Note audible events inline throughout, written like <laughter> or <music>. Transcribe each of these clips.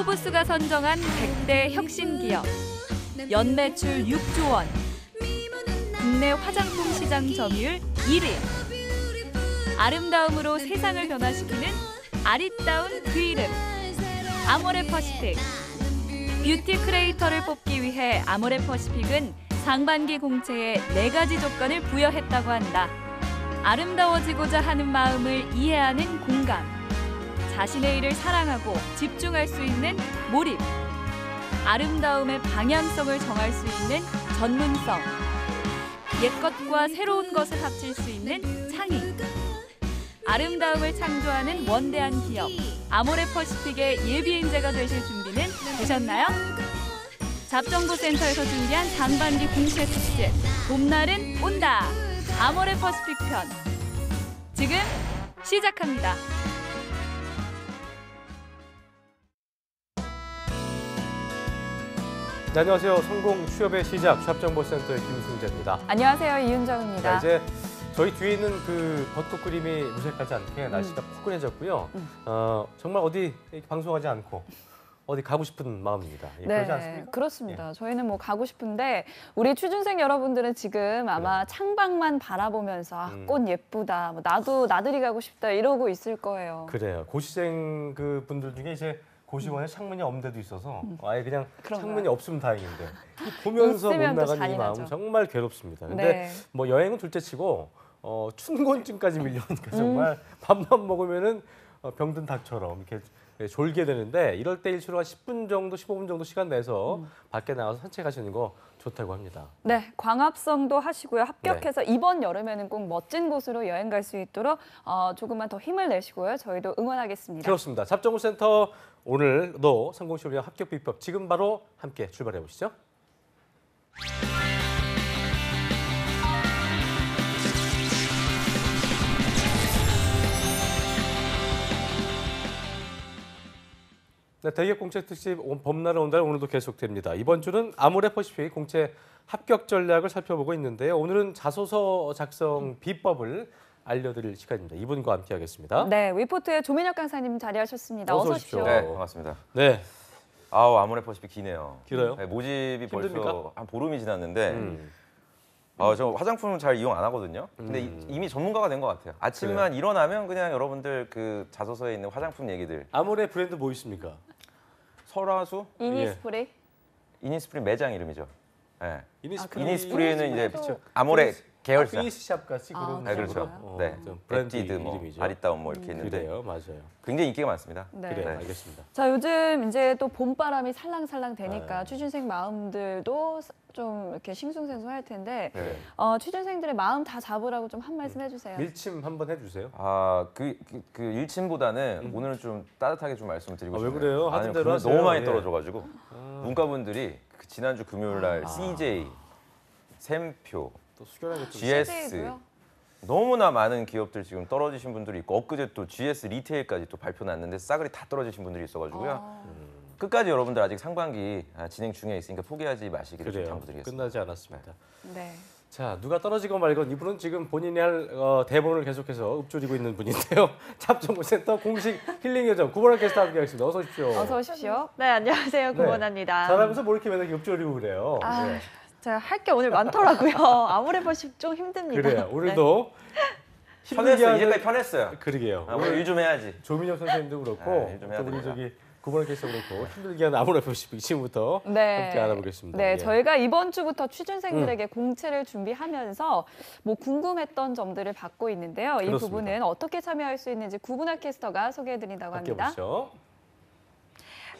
포브스가 선정한 100대 혁신 기업. 연매출 6조 원. 국내 화장품 시장 점유율 1위. 아름다움으로 세상을 변화시키는 아리따운 그 이름. 아모레 퍼시픽. 뷰티 크리에이터를 뽑기 위해 아모레 퍼시픽은 상반기 공채에 네 가지 조건을 부여했다고 한다. 아름다워지고자 하는 마음을 이해하는 공감. 자신의 일을 사랑하고 집중할 수 있는 몰입. 아름다움의 방향성을 정할 수 있는 전문성. 옛것과 새로운 것을 합칠 수 있는 창의. 아름다움을 창조하는 원대한 기업. 아모레 퍼시픽의 예비 인재가 되실 준비는 되셨나요? 잡정보센터에서 준비한 상반기 공채 특집 봄날은 온다. 아모레 퍼시픽 편. 지금 시작합니다. 네, 안녕하세요. 성공 취업의 시작 취업정보센터의 김승재입니다. 안녕하세요 자, 이윤정입니다. 이제 저희 뒤에 있는 그 벚꽃 그림이 무색하지 않게 날씨가 포근해졌고요. 음. 어, 정말 어디 방송하지 않고 어디 가고 싶은 마음입니다. 예, 그러지 않습니까? 네, 그렇습니다. 저희는 뭐 가고 싶은데 우리 취준생 여러분들은 지금 아마 창밖만 바라보면서 아, 음. 꽃 예쁘다, 뭐 나도 나들이 가고 싶다 이러고 있을 거예요. 그래요. 고시생 그 분들 중에 이제 고시원에 창문이 없는 데도 있어서 아예 그냥 음. 그런가요? 창문이 없으면 다행인데 이 보면서 못 있으면 또 나가는 이 잔인하죠. 마음 정말 괴롭습니다. 근데 네. 뭐 여행은 둘째치고 어, 춘곤증까지 음. 밀려오니까 정말 <laughs> 밥만 먹으면은 어, 병든 닭처럼 이렇게 졸게 되는데 이럴 때 일주일에 한 10분 정도, 15분 정도 시간 내서 음. 밖에 나가서 산책하시는 거 좋다고 합니다. 네, 광합성도 하시고요. 네. 합격해서 이번 여름에는 꼭 멋진 곳으로 여행 갈 수 있도록 어, 조금만 더 힘을 내시고요. 저희도 응원하겠습니다. 그렇습니다. 잡정부센터 오늘도 성공시험 합격 비법 지금 바로 함께 출발해 보시죠. 네, 대기업 공채 특집 온- 봄날은 온달 오늘도 계속됩니다. 이번 주는 아모레 퍼시픽 공채 합격 전략을 살펴보고 있는데요. 오늘은 자소서 작성 비법을 알려드릴 시간입니다. 이분과 함께하겠습니다. 네, 위포트의 조민혁 강사님 자리하셨습니다. 어서 어서 오십시오. 오십시오. 네, 반갑습니다. 네, 아우 아모레 퍼시픽 기네요. 길어요? 네, 모집이 힘듭니까? 벌써 한 보름이 지났는데 음. 아, 저 화장품은 잘 이용 안 하거든요. 근데 음. 이- 이미 전문가가 된 것 같아요. 아침만 일어나면 그냥 여러분들 그 자소서에 있는 화장품 얘기들 아모레 브랜드 뭐 있습니까? 설화수 이니스프리. 이니스프리 매장 이름이죠. 네. 이니스프리. 이니스프리는 이제 아모레 계열사. 페이스샵 같이 아, 그런 네, 그런 그렇죠. 어, 네. 좀 브랜드 branded 뭐 이름이죠. 아리따운 뭐 이렇게 있는데 그래요, 맞아요. 굉장히 인기가 많습니다. 네. 그래, 네. 알겠습니다. 자 요즘 이제 또 봄바람이 살랑살랑 되니까 네. 취준생 마음들도 좀 이렇게 싱숭생숭할 텐데 네. 어, 취준생들의 마음 다 잡으라고 좀 한 말씀 해주세요. 일침 한번 해주세요. 아, 그, 그, 그 일침보다는 오늘은 좀 따뜻하게 좀 말씀을 드리고 음. 아, 왜. 그래요? 하던 대로 하세요. 너무 많이 예. 떨어져가지고 문과분들이 그 지난주 금요일 날 아. CJ, 샘표, 또 수결하게 좀. GS CJ도요? 너무나 많은 기업들 지금 떨어지신 분들이 있고 엊그제 또 GS 리테일까지 또 발표 났는데 싸그리 다 떨어지신 분들이 있어가지고요. 아, 끝까지 여러분들 아직 상반기 아, 진행 중에 있으니까 포기하지 마시기를 그래요. 당부드리겠습니다. 끝나지 않았습니다. 네. 자, 누가 떨어지건 말건 이분은 지금 본인이 할 어, 대본을 계속해서 읊조리고 있는 분인데요. <laughs> 잡정보센터 공식 힐링 요정 구보라 캐스터 함께하겠습니다. 어서 오십시오. 어서 오십시오. 네, 안녕하세요. 네. 구원합니다. 잘하면서 뭐 이렇게 맨날 읊조리고 그래요. 아, 네. 제가 할 게 오늘 많더라고요. <laughs> 아무래 보시 좀 힘듭니다. 그래요. 오늘도 <laughs> 힘들게 편했어요. 하는 이제까지 편했어요. 그러게요. 아, 오늘 일좀 해야지. 조민혁 선생님도 그렇고 네, 해야 또 우리 됩니다. 저기 구보라 캐스터 그렇고 힘들게 하는 아무나 표시픽 지금부터 네. 함께 알아보겠습니다. 네, 예. 음. 저희가 이번 주부터 취준생들에게 공채를 준비하면서 뭐 궁금했던 점들을 받고 있는데요. 이 그렇습니다. 부분은 어떻게 참여할 수 있는지 구분학 캐스터가 소개해드린다고 함께 합니다. 보시죠.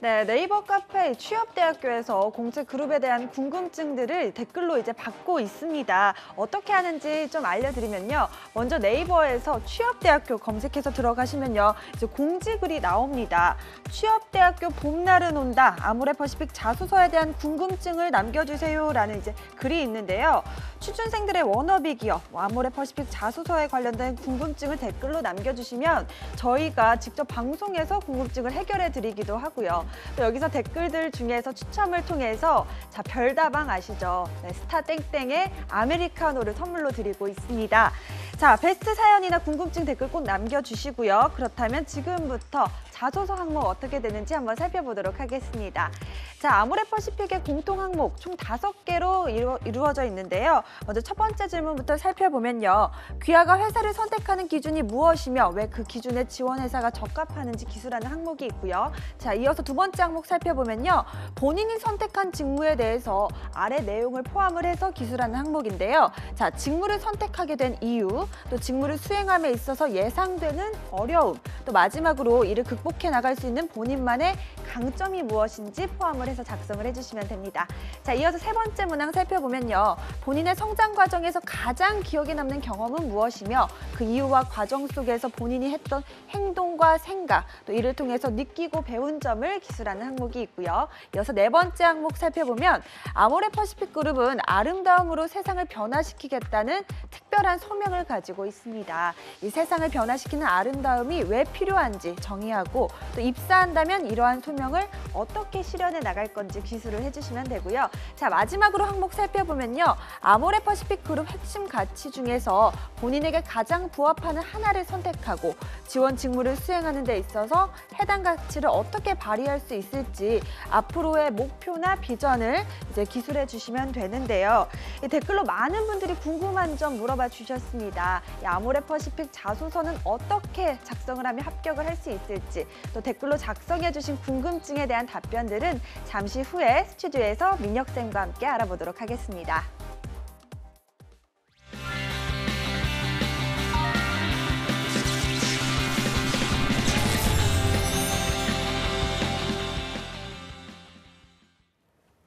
네, 네이버 카페 취업대학교에서 공채 그룹에 대한 궁금증들을 댓글로 이제 받고 있습니다. 어떻게 하는지 좀 알려드리면요. 먼저 네이버에서 취업대학교 검색해서 들어가시면요. 이제 공지글이 나옵니다. 취업대학교 봄날은 온다. 아모레퍼시픽 자소서에 대한 궁금증을 남겨주세요라는 이제 글이 있는데요. 취준생들의 워너비 기업 아모레퍼시픽 자소서에 관련된 궁금증을 댓글로 남겨주시면 저희가 직접 방송에서 궁금증을 해결해 드리기도 하고요. 또 여기서 댓글들 중에서 추첨을 통해서 자 별다방 아시죠? 네, 스타 땡땡의 아메리카노를 선물로 드리고 있습니다. 자 베스트 사연이나 궁금증 댓글 꼭 남겨주시고요. 그렇다면 지금부터 자소서 항목 어떻게 되는지 한번 살펴보도록 하겠습니다. 자, 아모레퍼시픽의 공통 항목 총 다섯 개로 이루, 이루 어져 있는데요. 먼저 첫 번째 질문부터 살펴보면요. 귀하가 회사를 선택하는 기준이 무엇이며 왜 그 기준에 지원 회사가 적합하는지 기술하는 항목이 있고요. 자, 이어서 두 번째 항목 살펴보면요. 본인이 선택한 직무에 대해서 아래 내용을 포함을 해서 기술하는 항목인데요. 자, 직무를 선택하게 된 이유, 또 직무를 수행함에 있어서 예상되는 어려움, 또 마지막으로 이를 극복 해 나갈 수 있는 본인만의 강점이 무엇인지 포함을 해서 작성을 해주시면 됩니다. 자, 이어서 세 번째 문항 살펴보면요. 본인의 성장 과정에서 가장 기억에 남는 경험은 무엇이며 그 이유와 과정 속에서 본인이 했던 행동과 생각, 또 이를 통해서 느끼고 배운 점을 기술하는 항목이 있고요. 이어서 네 번째 항목 살펴보면 아모레 퍼시픽 그룹은 아름다움으로 세상을 변화시키겠다는 특별한 소명을 가지고 있습니다. 이 세상을 변화시키는 아름다움이 왜 필요한지 정의하고 또 입사한다면 이러한 소명을 어떻게 실현해 나갈 건지 기술을 해주시면 되고요. 자 마지막으로 항목 살펴보면요. 아모레 퍼시픽 그룹 핵심 가치 중에서 본인에게 가장 부합하는 하나를 선택하고 지원 직무를 수행하는 데 있어서 해당 가치를 어떻게 발휘할 수 있을지 앞으로의 목표나 비전을 이제 기술해 주시면 되는데요. 이 댓글로 많은 분들이 궁금한 점 물어봐 주셨습니다. 이 아모레 퍼시픽 자소서는 어떻게 작성을 하면 합격을 할 수 있을지 또 댓글로 작성해 주신 궁금증에 대한 답변들은 잠시 후에 스튜디오에서 민혁쌤과 함께 알아보도록 하겠습니다.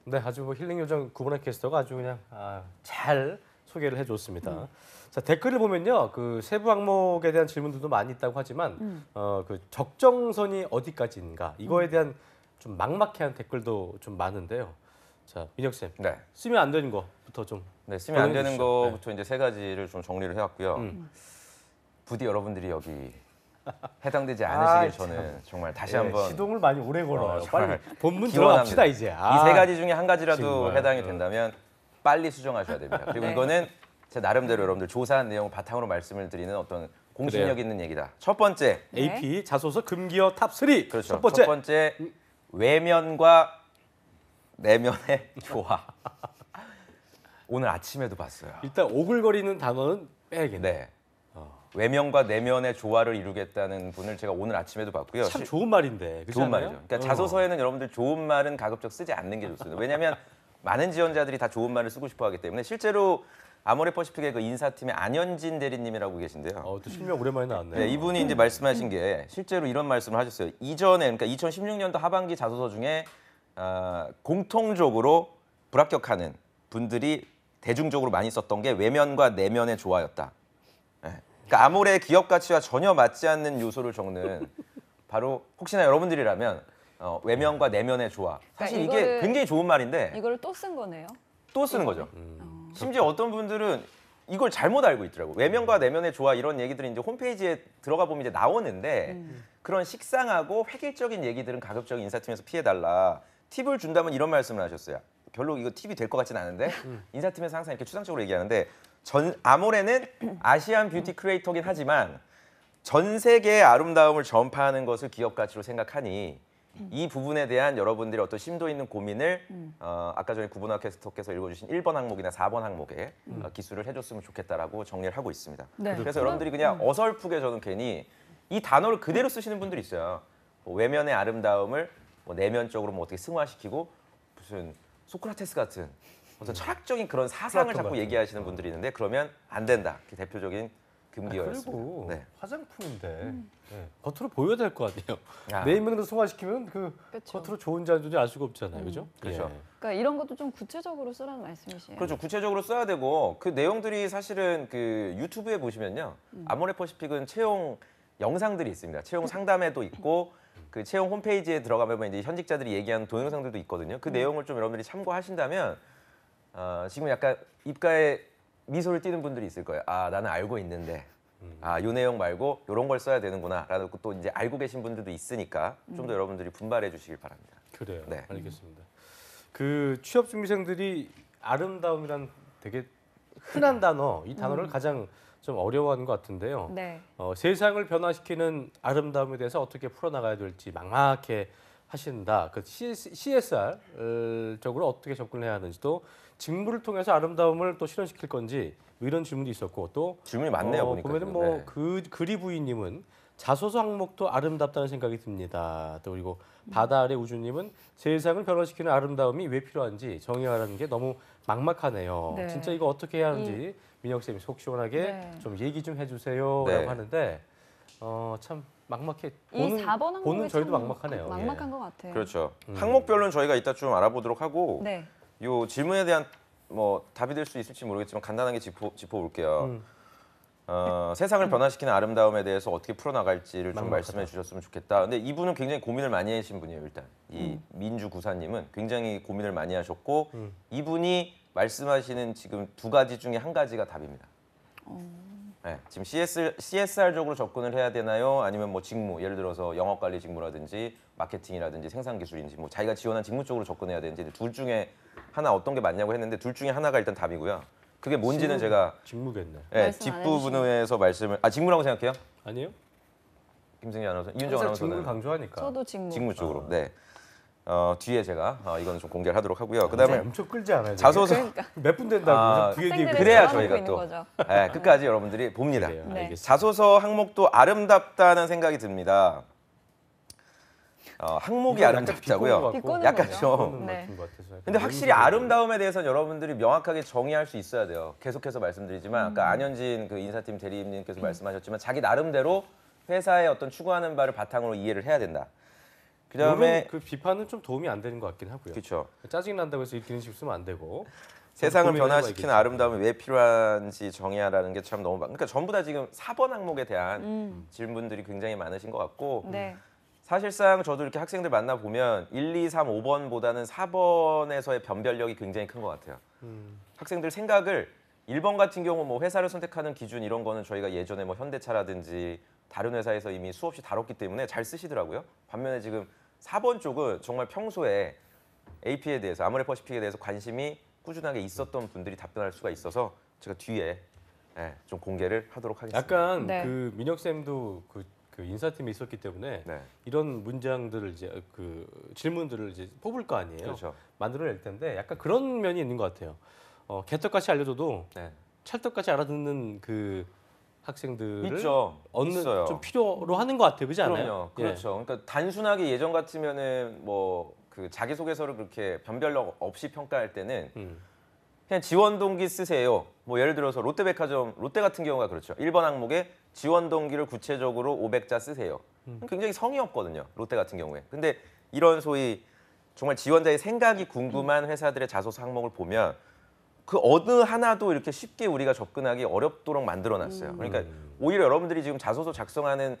네, 아주 뭐 힐링 요정 구분한 캐스터가 아주 그냥 아, 잘 소개를 해줬습니다. 자 댓글을 보면요, 그 세부 항목에 대한 질문들도 많이 있다고 하지만 어, 그 적정선이 어디까지인가 이거에 대한 좀 막막해한 댓글도 좀 많은데요. 자 민혁 쌤, 네. 쓰면 안 되는 거부터 좀 네, 쓰면 안 되는 보내주시죠. 거부터 이제 세 가지를 좀 정리를 해 왔고요. 음. 부디 여러분들이 여기 <laughs> 해당되지 아, 않으시길 저는 정말 다시 예, 한번 시동을 많이 오래 걸어요. 어, 빨리 본문. 들어갑시다 이제. 아, 이세 가지 중에 한 가지라도 정말. 해당이 어. 된다면 빨리 수정하셔야 됩니다. 그리고 네. 이거는 제 나름대로 여러분들 조사한 내용을 바탕으로 말씀을 드리는 어떤 공신력. 있는 얘기다. 첫 번째, 네. AP 자소서 금기어 top 3. 그렇죠. 첫 번째. 외면과 내면의 <laughs> 조화. 오늘 아침에도 봤어요. 일단 오글거리는 단어는 빼야겠네. 네. 외면과 내면의 조화를 이루겠다는 분을 제가 오늘 아침에도 봤고요. 참 실- 좋은 말인데. 좋은 않아요? 말이죠. 그러니까 어. 자소서에는 여러분들 좋은 말은 가급적 쓰지 않는 게 좋습니다. 왜냐하면 많은 지원자들이 다 좋은 말을 쓰고 싶어 하기 때문에 실제로 아모레 퍼시픽의 그 인사팀의 안현진 대리님이라고 계신데요. 어, 또 실명 오랜만에 나왔네요. 네, 이분이 이제 말씀하신 게 실제로 이런 말씀을 하셨어요. 이전에 그러니까 2016년도 하반기 자소서 중에 아, 공통적으로 불합격하는 분들이 대중적으로 많이 썼던 게 외면과 내면의 조화였다. 네. 그러니까 아모레 기업 가치와 전혀 맞지 않는 요소를 적는 바로 혹시나 여러분들이라면 어, 외면과 내면의 조화. 사실 그러니까 이게 굉장히 좋은 말인데 이거를 또쓴 거네요. 또 쓰는 거죠. 음. 심지어 어떤 분들은 이걸 잘못 알고 있더라고. 외면과 내면의 조화 이런 얘기들이 이제 홈페이지에 들어가 보면 이제 나오는데 그런 식상하고 획일적인 얘기들은 가급적 인사팀에서 피해 달라. 팁을 준다면 이런 말씀을 하셨어요. 별로 이거 팁이 될 것 같지는 않은데 인사팀에서 항상 이렇게 추상적으로 얘기하는데 전 아모레는 아시안 뷰티 크리에이터긴 하지만 전 세계의 아름다움을 전파하는 것을 기업 가치로 생각하니 이 부분에 대한 여러분들의 어떤 심도 있는 고민을 어, 아까 전에 구분화 캐스터께서 읽어주신 1번 항목이나 4번 항목에 어, 기술을 해줬으면 좋겠다라고 정리를 하고 있습니다. 네. 그래서 여러분들이 그냥 어설프게 저는 괜히 이 단어를 그대로 쓰시는 분들이 있어요. 뭐 외면의 아름다움을 뭐 내면적으로 뭐 어떻게 승화시키고 무슨 소크라테스 같은 어떤 철학적인 그런 사상을 자꾸. 얘기하시는 분들이 있는데 그러면 안 된다. 대표적인 아, 금기어였습니다. 그리고 네. 화장품인데 네, 겉으로 보여야 될 거 아니에요. 아. 내 인명으로 소화시키면 그 그쵸. 겉으로 좋은지 안 좋은지 알 수가 없잖아요, 그죠? 그렇죠. 예. 그러니까 이런 것도 좀 구체적으로 쓰라는 말씀이시에요. 그렇죠. 구체적으로 써야 되고 그 내용들이 사실은 그 유튜브에 보시면요. 아모레 퍼시픽은 채용 영상들이 있습니다. 채용 상담에도 있고 그 채용 홈페이지에 들어가면 이제 현직자들이 얘기하는 동영상들도 있거든요. 그 내용을 좀 여러분들이 참고하신다면 어, 지금 약간 입가에 미소를 띠는 분들이 있을 거예요. 아 나는 알고 있는데 아 요 내용 말고 요런 걸 써야 되는구나라고 또 이제 알고 계신 분들도 있으니까 좀 더 여러분들이 분발해 주시길 바랍니다. 그래요. 네. 알겠습니다. 그 취업 준비생들이 아름다움이란 되게 흔한 단어, 이 단어를 가장 좀 어려워하는 것 같은데요. 네. 어, 세상을 변화시키는 아름다움에 대해서 어떻게 풀어나가야 될지 막막하게 하신다. 그 CSR 적으로 어떻게 접근해야 하는지도 직무를 통해서 아름다움을 또 실현시킬 건지 뭐 이런 질문도 있었고 또 질문이 많네요 어, 보니까. 보면은 지금. 뭐 네. 그 그리 부인님은 자소서 항목도 아름답다는 생각이 듭니다. 또 그리고 바다 아래 우주님은 세상을 변화시키는 아름다움이 왜 필요한지 정의하라는 게 너무 막막하네요. 네. 진짜 이거 어떻게 해야 하는지 민혁 쌤이 속 시원하게 네. 좀 얘기 좀 해주세요라고 네. 하는데 어, 참 막막해. 이 보는 4번 항목이 보는 저희도 참 막막하네요. 막막한 예. 것 같아요. 그렇죠. 음. 항목별로는 저희가 이따 좀 알아보도록 하고 네. 요 질문에 대한 뭐 답이 될 수 있을지 모르겠지만 간단하게 짚어 짚어볼게요. 음. 어, 세상을 변화시키는 아름다움에 대해서 어떻게 풀어나갈지를 좀. 말씀해 주셨으면 좋겠다. 근데 이분은 굉장히 고민을 많이 하신 분이에요. 일단 이 음. 민주 구사님은 굉장히 고민을 많이 하셨고 음. 이분이 말씀하시는 지금 두 가지 중에 한 가지가 답입니다. 어. 네, 지금 CS, CSR적으로 접근을 해야 되나요? 아니면 뭐 직무, 예를 들어서 영업 관리 직무라든지 마케팅이라든지 생산 기술인지 뭐 자기가 지원한 직무 쪽으로 접근해야 되는지 둘 중에 하나 어떤 게 맞냐고 했는데 둘 중에 하나가 일단 답이고요. 그게 뭔지는 직무. 제가 직무겠네. 예, 말씀 안 뒷부분에서 말씀을 아 직무라고 생각해요? 아니에요? 김승희 아나운서, 이윤정 항상 아나운서는 직무를 강조하니까. 저도 직무. 직무 쪽으로. 아. 네. 어, 뒤에 제가 어, 이거는 좀 공개를 하도록 하고요. 네, 그다음에 엄청 끌지 않아요? 자소서 그러니까 몇분 된다고 아, 뒤에 그래야 저희가 있는 또 거죠. 예, 끝까지 여러분들이 봅니다. 그래요. 네. 알겠습니다. 자소서 항목도 아름답다는 생각이 듭니다. 어, 항목이 아름답다고요. 비꼬는 약간 거죠. 좀. 네. 근데 확실히 아름다움에 대해서는 여러분들이 명확하게 정의할 수 있어야 돼요. 계속해서 말씀드리지만 아까 안현진 그 인사팀 대리님께서 말씀하셨지만 자기 나름대로 회사의 어떤 추구하는 바를 바탕으로 이해를 해야 된다. 그다음에 그 비판은 좀 도움이 안 되는 것 같긴 하고요. 그렇죠. 짜증 난다고 해서 이렇게 식으로 쓰면 안 되고. 세상을 변화시키는. 아름다움이 왜 필요한지 정의하라는 게 참 너무 많. 그러니까 전부 다 지금 4번 항목에 대한 음. 질문들이 굉장히 많으신 것 같고 네. 사실상 저도 이렇게 학생들 만나 보면 1, 2, 3, 5번보다는 4번에서의 변별력이 굉장히 큰 것 같아요. 음. 학생들 생각을 1번 같은 경우 뭐 회사를 선택하는 기준 이런 거는 저희가 예전에 뭐 현대차라든지 다른 회사에서 이미 수없이 다뤘기 때문에 잘 쓰시더라고요. 반면에 지금 4번 쪽은 정말 평소에 AP에 대해서 아모레퍼시픽에 대해서 관심이 꾸준하게 있었던 분들이 답변할 수가 있어서 제가 뒤에 예, 좀 공개를 하도록 하겠습니다. 약간 네. 그 민혁 쌤도 그, 그 인사팀에 있었기 때문에 네, 이런 문장들을 이제 그 질문들을 이제 뽑을 거 아니에요. 그렇죠. 만들어낼 텐데 약간 그런 면이 있는 것 같아요. 어, 개떡같이 알려줘도 네. 찰떡같이 알아듣는 그 학생들을 있죠. 얻는 있어요. 좀 필요로 하는 것 같아요. 그렇지 않아요? 그럼요. 예. 그렇죠. 그러니까 단순하게 예전 같으면은 뭐 그 자기소개서를 그렇게 변별력 없이 평가할 때는 음. 그냥 지원 동기 쓰세요. 뭐 예를 들어서 롯데백화점 롯데 같은 경우가 그렇죠. 1번 항목에 지원 동기를 구체적으로 500자 쓰세요. 굉장히 성의 없거든요. 롯데 같은 경우에. 근데 이런 소위 정말 지원자의 생각이 궁금한 회사들의 자소서 항목을 보면 그 어느 하나도 이렇게 쉽게 우리가 접근하기 어렵도록 만들어 놨어요. 그러니까 음. 오히려 여러분들이 지금 자소서 작성하는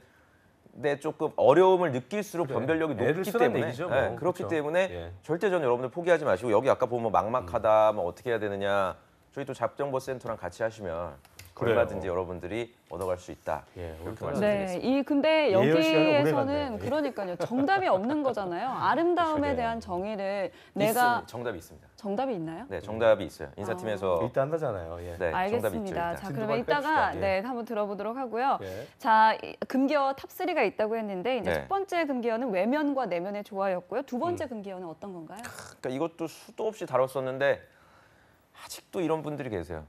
데 조금 어려움을 느낄수록 그래. 변별력이 애를 높기 때문에 얘기죠, 네, 뭐. 그렇기 그렇죠. 때문에 예. 절대 전 여러분들 포기하지 마시고 여기 아까 보면 막막하다 뭐 어떻게 해야 되느냐 저희 또 잡정보센터랑 같이 하시면 그래요. 얼마든지 여러분들이 얻어갈 수 있다. 예, 이렇게 오늘 말씀- 네, 이 근데 오래 여기에서는. 그러니까요 정답이 없는 거잖아요. 아름다움에 그래. 대한 정의를 내가 있습니다. 정답이 있습니다. 정답이 있나요? 네, 정답이 있어요. 인사팀에서 일단 한다잖아요. 예. 네, 정답이 있죠. 알겠습니다. 일단. 자, 그러면 이따가 뺍시다. 예. 네 한번 들어보도록 하고요. 예. 자, 이- 금기어 top 3가 있다고 했는데 이제 네. 첫 번째 금기어는 외면과 내면의 조화였고요. 두 번째 금기어는 어떤 건가요? 그러니까 이것도 수도 없이 다뤘었는데 아직도 이런 분들이 계세요.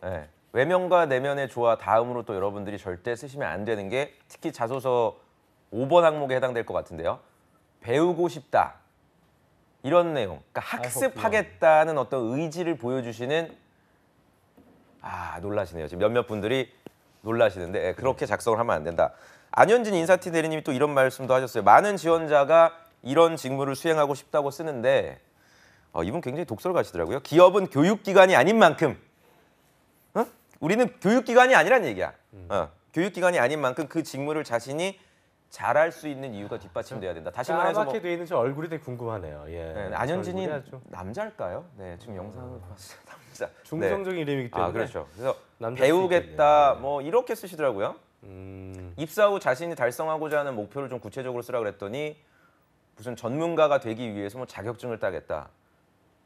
네. 외면과 내면의 조화 다음으로 또 여러분들이 절대 쓰시면 안 되는 게 특히 자소서 5번 항목에 해당될 것 같은데요. 배우고 싶다. 이런 내용. 그러니까 학습하겠다는 어떤 의지를 보여주시는 아 놀라시네요. 지금 몇몇 분들이 놀라시는데 예, 그렇게 작성을 하면 안 된다. 안현진 인사팀 대리님이 또 이런 말씀도 하셨어요. 많은 지원자가 이런 직무를 수행하고 싶다고 쓰는데 어, 이분 굉장히 독설 가시더라고요. 기업은 교육기관이 아닌 만큼 어? 우리는 교육기관이 아니란 얘기야. 어, 교육기관이 아닌 만큼 그 직무를 자신이 잘할 수 있는 이유가 뒷받침돼야 된다. 다시 말해서 뭐, 돼 있는 저 얼굴이 되게 궁금하네요. 예. 네, 안현진이 남자일까요? 네, 지금 영상을 봤어요. 남자. 네. 중성적인 이름이기 때문에. 아 그렇죠. 그래서 배우겠다. 뭐 이렇게 쓰시더라고요. 음, 입사 후 자신이 달성하고자 하는 목표를 좀 구체적으로 쓰라 그랬더니 무슨 전문가가 되기 위해서 뭐 자격증을 따겠다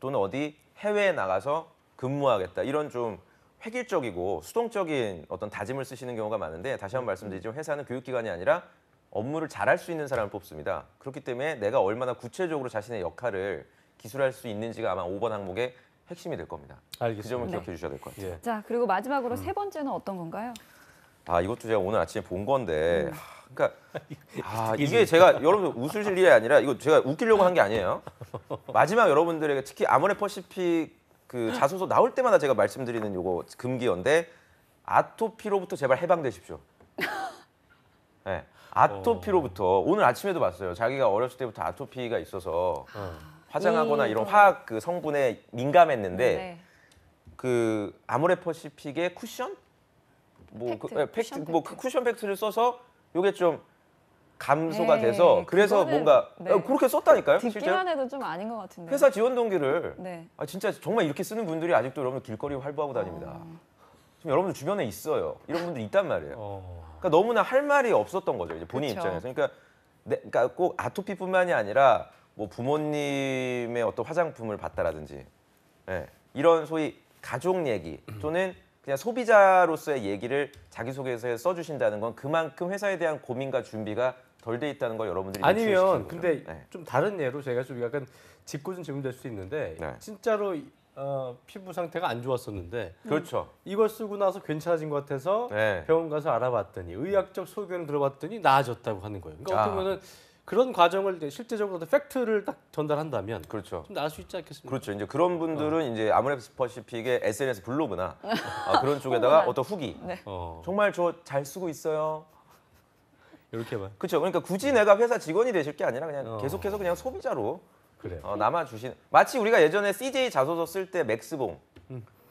또는 어디 해외에 나가서 근무하겠다 이런 좀 획일적이고 수동적인 어떤 다짐을 쓰시는 경우가 많은데 다시 한번 말씀드리지만 회사는 교육기관이 아니라 업무를 잘할 수 있는 사람을 뽑습니다. 그렇기 때문에 내가 얼마나 구체적으로 자신의 역할을 기술할 수 있는지가 아마 5번 항목의 핵심이 될 겁니다. 그 알겠습니다. 점을 네. 기억해 주셔야 될 것 같아요. 예. 자, 그리고 마지막으로 세 번째는 어떤 건가요? 아 이것도 제가 오늘 아침에 본 건데 음. 하, 그러니까 <laughs> 아 이게 제가 여러분들 웃으실 일이 아니라 이거 제가 웃기려고 한 게 아니에요. 마지막 여러분들에게 특히 아모레 퍼시픽 그 자소서 나올 때마다 제가 말씀드리는 요거 금기어인데 아토피로부터 제발 해방되십시오. <laughs> 네, 아토피로부터 오늘 아침에도 봤어요. 자기가 어렸을 때부터 아토피가 있어서 어. 화장하거나 이 이런 또- 화학 그 성분에 민감했는데 네. 그 아모레 퍼시픽의 쿠션 뭐 팩트, 그, 예, 팩트 쿠션 뭐 팩트. 쿠션 팩트를 써서 요게 좀 감소가 네, 돼서 그래서 뭔가 네. 어, 그렇게 썼다니까요 실제로 듣기만 해도 좀 아닌 것 같은데. 회사 지원 동기를 네. 아 진짜 정말 이렇게 쓰는 분들이 아직도 여러분 길거리 활보하고 다닙니다 어. 지금 여러분들 주변에 있어요 이런 분들 있단 말이에요 어. 그러니까 너무나 할 말이 없었던 거죠 이제 본인 그쵸. 입장에서 그러니까, 내, 그러니까 꼭 아토피뿐만이 아니라 뭐 부모님의 어떤 화장품을 봤다라든지 예, 이런 소위 가족 얘기 또는 그냥 소비자로서의 얘기를 자기소개서에 써주신다는 건 그만큼 회사에 대한 고민과 준비가 덜 돼 있다는 걸 여러분들이 아니면 근데. 네. 좀 다른 예로 제가 좀 약간 짓궂은 질문 될 수 있는데 네. 진짜로 어, 피부 상태가 안 좋았었는데 그렇죠. 이걸 쓰고 나서 괜찮아진 것 같아서 네. 병원 가서 알아봤더니 의학적 소견을 들어봤더니 나아졌다고 하는 거예요. 그러니까 아. 어떻게 보면 그런 과정을 이제 실제적으로 어떤 팩트를 딱 전달한다면 그렇죠. 좀 나을 수 있지 않겠습니까? 그렇죠. 이제 그런 분들은 이제 아모레 퍼시픽의 SNS 블로그나 <laughs> 아, 그런 쪽에다가. 어떤 후기 어, 정말 저 잘 쓰고 있어요. 이렇게 봐. 그렇죠. 그러니까 굳이 내가 회사 직원이 되실 게 아니라 그냥 어. 계속해서 그냥 소비자로 그래요. 어, 남아 주신 마치 우리가 예전에 CJ 자소서 쓸 때 맥스봉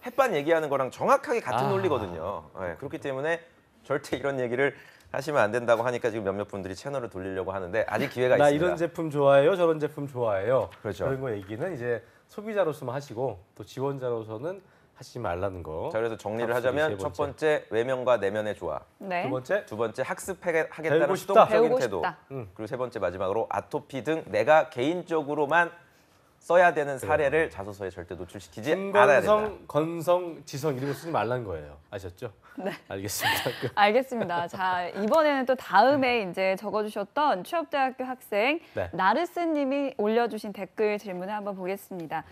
햇반 얘기하는 거랑 정확하게 같은 아. 논리거든요. 네, 그렇기 때문에 절대 이런 얘기를 하시면 안 된다고 하니까 지금 몇몇 분들이 채널을 돌리려고 하는데 아직 기회가 나 있습니다. 이런 제품 좋아해요, 저런 제품 좋아해요. 그렇죠. 그런 거 얘기는 이제 소비자로서만 하시고 또 지원자로서는 하시지 말라는 거. 자 그래서 정리를 하자면 세첫 번째. 외면과 내면의 조화, 네. 두 번째 두 번째 학습하겠다는. 수동적인 배우고 태도, 싶다. 음. 그리고 세 번째 마지막으로 아토피 등 내가 개인적으로만 써야 되는 사례를 자소서에 절대 노출시키지 않아야 된다. 김건성, 건성, 지성 이런 거 쓰지 말라는 거예요. 아셨죠? 네. 알겠습니다. <laughs> 그 알겠습니다. 자, 이번에는 또 다음에 이제 적어주셨던 취업대학교 학생 네. 나르스님이 올려주신 댓글 질문을 한번 보겠습니다.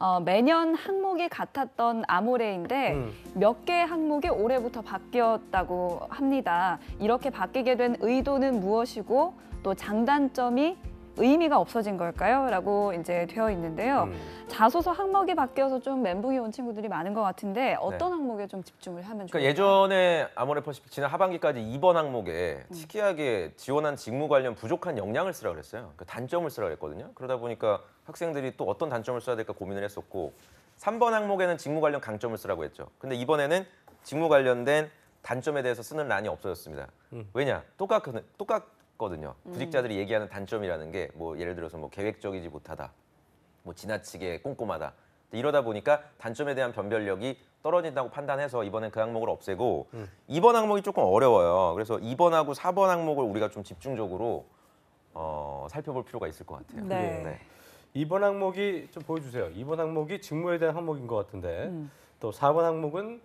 어, 매년 항목이 같았던 아모레인데 음. 몇개 항목이 올해부터 바뀌었다고 합니다. 이렇게 바뀌게 된 의도는 무엇이고 또 장단점이 의미가 없어진 걸까요? 라고 이제 되어 있는데요. 음. 자소서 항목이 바뀌어서 좀 멘붕이 온 친구들이 많은 것 같은데 어떤 항목에 좀 집중을 하면 그러니까 좋을까요? 예전에 아모레 퍼시픽 지난 하반기까지 2번 항목에 특이하게 지원한 직무 관련 부족한 역량을 쓰라 그랬어요. 그 단점을 쓰라 그랬거든요. 그러다 보니까 학생들이 또 어떤 단점을 써야 될까 고민을 했었고 3번 항목에는 직무 관련 강점을 쓰라고 했죠. 근데 이번에는 직무 관련된 단점에 대해서 쓰는 란이 없어졌습니다. 왜냐? 똑같거든, 똑같 거든요. 구직자들이 얘기하는 단점이라는 게 뭐 예를 들어서 뭐 계획적이지 못하다. 뭐 지나치게 꼼꼼하다. 이러다 보니까 단점에 대한 변별력이 떨어진다고 판단해서 이번엔 그 항목을 없애고 이 2번 항목이 조금 어려워요. 그래서 2번하고 4번 항목을 우리가 좀 집중적으로 어, 살펴볼 필요가 있을 것 같아요. 네. 이번 항목이 좀 보여주세요. 이번 항목이 직무에 대한 항목인 것 같은데 음. 또 4번 항목은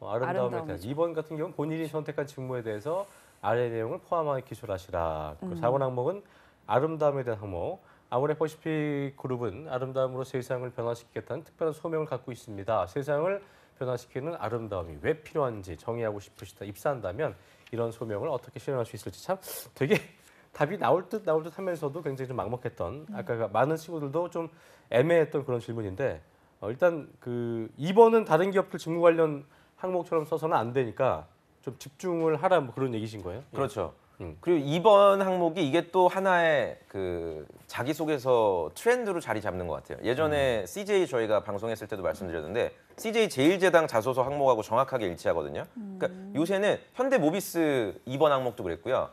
어, 아름다움에 대한 아름다움이죠. 2번 같은 경우는 본인이 선택한 직무에 대해서 아래 내용을 포함하게 기술하시라. 그 음. 4번 항목은 아름다움에 대한 항목. 아모레 퍼시픽 그룹은 아름다움으로 세상을 변화시키겠다는 특별한 소명을 갖고 있습니다. 세상을 변화시키는 아름다움이 왜 필요한지 정의하고 싶으시다. 입사한다면 이런 소명을 어떻게 실현할 수 있을지 참 되게 <laughs> 답이 나올 듯 나올 듯 하면서도 굉장히 좀 막막했던 아까 많은 친구들도 좀 애매했던 그런 질문인데 어, 일단 그 2번은 다른 기업들 직무 관련 항목처럼 써서는 안 되니까 좀 집중을 하라 뭐 그런 얘기신 거예요? 그렇죠. 음. 그리고 2번 항목이 이게 또 하나의 그 자기소개서 트렌드로 자리 잡는 것 같아요. 예전에 CJ 저희가 방송했을 때도 말씀드렸는데 CJ 제일제당 자소서 항목하고 정확하게 일치하거든요. 그러니까 요새는 현대모비스 2번 항목도 그랬고요.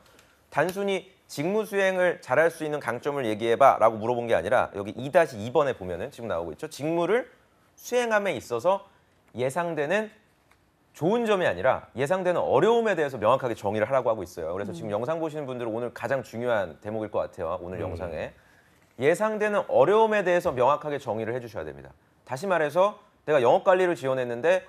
단순히 직무 수행을 잘할 수 있는 강점을 얘기해봐라고 물어본 게 아니라 여기 2-2번에 보면은 지금 나오고 있죠. 직무를 수행함에 있어서 예상되는 좋은 점이 아니라 예상되는 어려움에 대해서 명확하게 정의를 하라고 하고 있어요. 그래서 지금 영상 보시는 분들은 오늘 가장 중요한 대목일 것 같아요. 오늘 영상에 예상되는 어려움에 대해서 명확하게 정의를 해주셔야 됩니다. 다시 말해서 내가 영업 관리를 지원했는데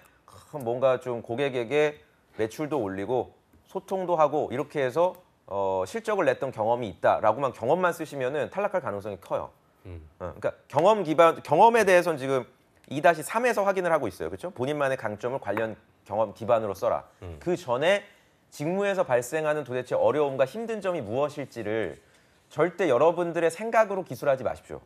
뭔가 좀 고객에게 매출도 올리고 소통도 하고 이렇게 해서 어, 실적을 냈던 경험이 있다라고만 경험만 쓰시면은 탈락할 가능성이 커요. 음. 어, 그러니까 경험 기반 경험에 대해서는 지금 2-3에서 확인을 하고 있어요. 그렇죠? 본인만의 강점을 관련 경험 기반으로 써라. 음. 그 전에 직무에서 발생하는 도대체 어려움과 힘든 점이 무엇일지를 절대 여러분들의 생각으로 기술하지 마십시오.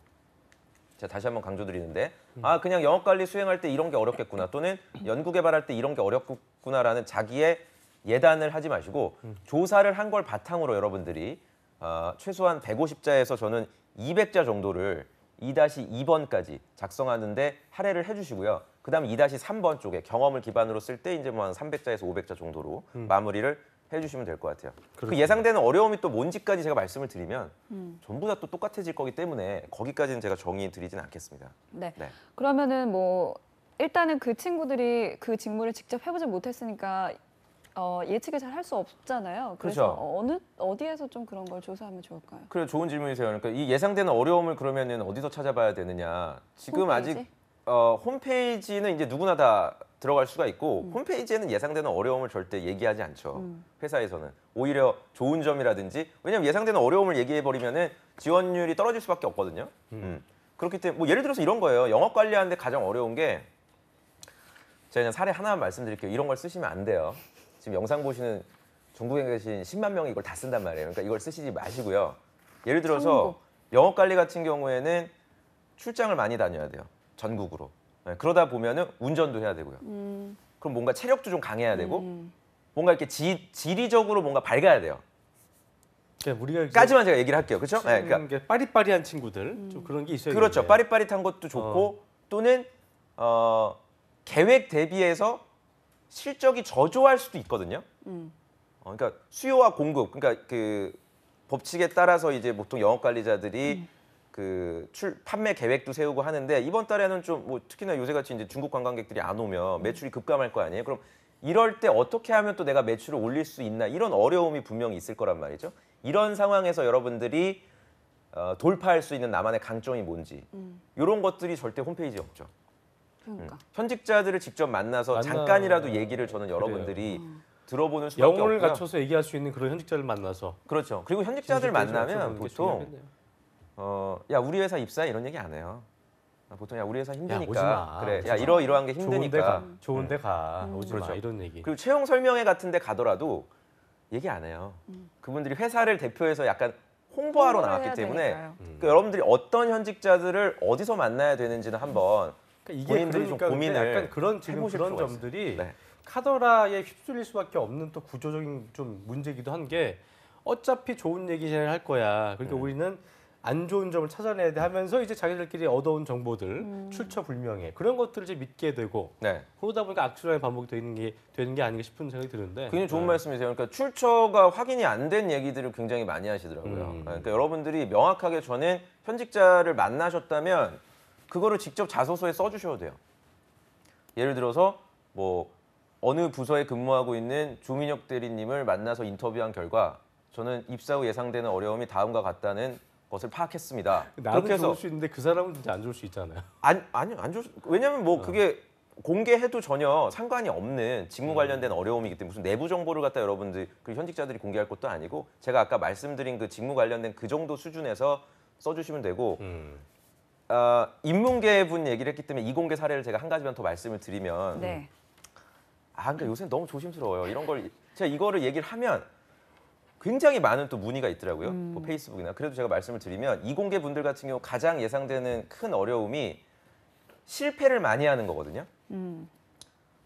제가 다시 한번 강조드리는데 아 그냥 영업 관리 수행할 때 이런 게 어렵겠구나 또는 연구 개발할 때 이런 게 어렵구나라는 자기의 예단을 하지 마시고 조사를 한 걸 바탕으로 여러분들이 아, 최소한 150자에서 저는 200자 정도를 2-2번까지 작성하는데 할애를 해주시고요. 그다음 2-3번 쪽에 경험을 기반으로 쓸 때 이제 뭐 한 300자에서 500자 정도로 마무리를 해주시면 될 것 같아요. 그 그렇군요. 예상되는 어려움이 또 뭔지까지 제가 말씀을 드리면 전부 다 또 똑같아질 거기 때문에 거기까지는 제가 정의 드리진 않겠습니다. 네. 네. 그러면은 뭐 일단은 그 친구들이 그 직무를 직접 해보지 못했으니까 어, 예측을 잘 할 수 없잖아요. 그래서 그렇죠. 어느 어디에서 좀 그런 걸 조사하면 좋을까요? 그래 좋은 질문이세요. 그러니까 이 예상되는 어려움을 그러면은 어디서 찾아봐야 되느냐? 지금 홈페이지? 아직 어, 홈페이지는 이제 누구나 다 들어갈 수가 있고 음. 홈페이지에는 예상되는 어려움을 절대 얘기하지 않죠. 회사에서는 오히려 좋은 점이라든지 왜냐하면 예상되는 어려움을 얘기해 버리면은 지원율이 떨어질 수밖에 없거든요. 음. 그렇기 때문에 뭐 예를 들어서 이런 거예요. 영업 관리하는데 가장 어려운 게 제가 그냥 사례 하나만 말씀드릴게요. 이런 걸 쓰시면 안 돼요. 지금 영상 보시는 전국에 계신 10만 명이 이걸 다 쓴단 말이에요. 그러니까 이걸 쓰시지 마시고요. 예를 들어서. 영업 관리 같은 경우에는 출장을 많이 다녀야 돼요. 전국으로. 네, 그러다 보면은 운전도 해야 되고요. 음, 그럼 뭔가 체력도 좀 강해야 되고 음. 뭔가 이렇게 지, 지리적으로 뭔가 밝아야 돼요. 그러니까 우리가 이제 까지만 제가 얘기를 할게요. 그렇죠? 네, 그러니까 게 빠릿빠릿한 친구들 좀 그런 게 있어요. 그렇죠. 빠릿빠릿한 것도 좋고 또는 어, 계획 대비해서 실적이 저조할 수도 있거든요. 음. 어, 그러니까 수요와 공급, 그러니까 그 법칙에 따라서 이제 보통 영업 관리자들이 그 출 판매 계획도 세우고 하는데 이번 달에는 좀 뭐 특히나 요새 같이 이제 중국 관광객들이 안 오면 매출이 급감할 거 아니에요. 그럼 이럴 때 어떻게 하면 또 내가 매출을 올릴 수 있나 이런 어려움이 분명히 있을 거란 말이죠. 이런 상황에서 여러분들이 어, 돌파할 수 있는 나만의 강점이 뭔지 이런 것들이 절대 홈페이지에 없죠. 그러니까. 현직자들을 직접 만나서 만나- 잠깐이라도 얘기를 저는. 여러분들이 들어보는 수밖에 영혼을 없고요. 갖춰서 얘기할 수 있는 그런 현직자를 만나서 그렇죠. 그리고 현직자들 만나면 보통. 어, 야 우리 회사 입사해 이런 얘기 안 해요. 아, 보통 야 우리 회사 야, 힘드니까 오지 마. 그래. 오지 야 마. 이러 이러한 게 좋은데 힘드니까. 가, 좋은데 가, 오지 마 그렇죠. 이런 얘기. 그리고 채용 설명회 같은데 가더라도 얘기 안 해요. 그분들이 회사를 대표해서 약간 홍보하러 홍보를 나왔기 해야 때문에 되니까요. 그러니까 여러분들이 어떤 현직자들을 어디서 만나야 되는지는 한번 그러니까 이게 본인들이 좀 그러니까 고민을 약간 그런 지금 해보실 그런 필요가 있어요. 점들이 네. 카더라에 휩쓸릴 수밖에 없는 또 구조적인 좀 문제기도 한 게 어차피 좋은 얘기 잘할 거야. 그러니까 음. 우리는 안 좋은 점을 찾아내야 돼 하면서 이제 자기들끼리 얻어온 정보들 음. 출처 불명예 그런 것들을 이제 믿게 되고 네. 그러다 보니까 악순환의 반복이 되는 게 되는 게 아닌가 싶은 생각이 드는데. 굉장히 좋은 네. 말씀이세요. 그러니까 출처가 확인이 안 된 얘기들을 굉장히 많이 하시더라고요. 음. 그러니까 여러분들이 명확하게 저는 현직자를 만나셨다면 그거를 직접 자소서에 써주셔도 돼요. 예를 들어서 뭐 어느 부서에 근무하고 있는 조민혁 대리님을 만나서 인터뷰한 결과 저는 입사 후 예상되는 어려움이 다음과 같다는 것을 파악했습니다. 나는 그렇게 해서 좋을 수 있는데 그 사람은 진짜 안 좋을 수 있잖아요. 안 아니요 안 좋. 왜냐면 뭐 그게 공개해도 전혀 상관이 없는 직무 관련된 어려움이기 때문에 무슨 내부 정보를 갖다 여러분들 그 현직자들이 공개할 것도 아니고 제가 아까 말씀드린 그 직무 관련된 그 정도 수준에서 써주시면 되고 음. 아, 인문계 분 얘기를 했기 때문에 이공계 사례를 제가 한 가지만 더 말씀을 드리면 네. 아 그러니까 요새 너무 조심스러워요 이런 걸 제가 이거를 얘기를 하면 굉장히 많은 또 문의가 있더라고요 뭐 페이스북이나 그래도 제가 말씀을 드리면 이공계 분들 같은 경우 가장 예상되는 큰 어려움이 실패를 많이 하는 거거든요. 음.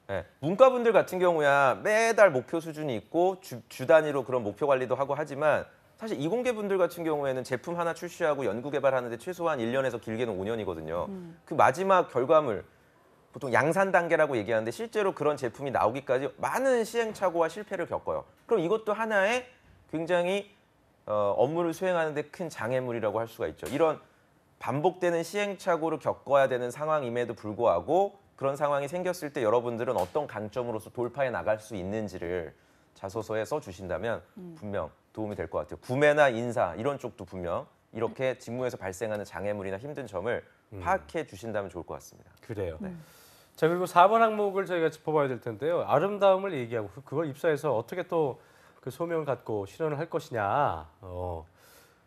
네, 문과 분들 같은 경우야 매달 목표 수준이 있고 주, 주 단위로 그런 목표 관리도 하고 하지만 사실 이공계 분들 같은 경우에는 제품 하나 출시하고 연구 개발하는데 최소한 1년에서 길게는 5년이거든요. 그 마지막 결과물 보통 양산 단계라고 얘기하는데 실제로 그런 제품이 나오기까지 많은 시행착오와 실패를 겪어요. 그럼 이것도 하나의 굉장히 어, 업무를 수행하는데 큰 장애물이라고 할 수가 있죠. 이런 반복되는 시행착오를 겪어야 되는 상황임에도 불구하고 그런 상황이 생겼을 때 여러분들은 어떤 강점으로서 돌파해 나갈 수 있는지를 자소서에 써 주신다면 분명 도움이 될 것 같아요. 구매나 인사 이런 쪽도 분명 이렇게 직무에서 발생하는 장애물이나 힘든 점을 파악해 주신다면 좋을 것 같습니다. 그래요. 네. 자 그리고 4번 항목을 저희가 짚어봐야 될 텐데요. 아름다움을 얘기하고 그- 그걸 입사해서 어떻게 또 그 소명을 갖고 실현을 할 것이냐. 어,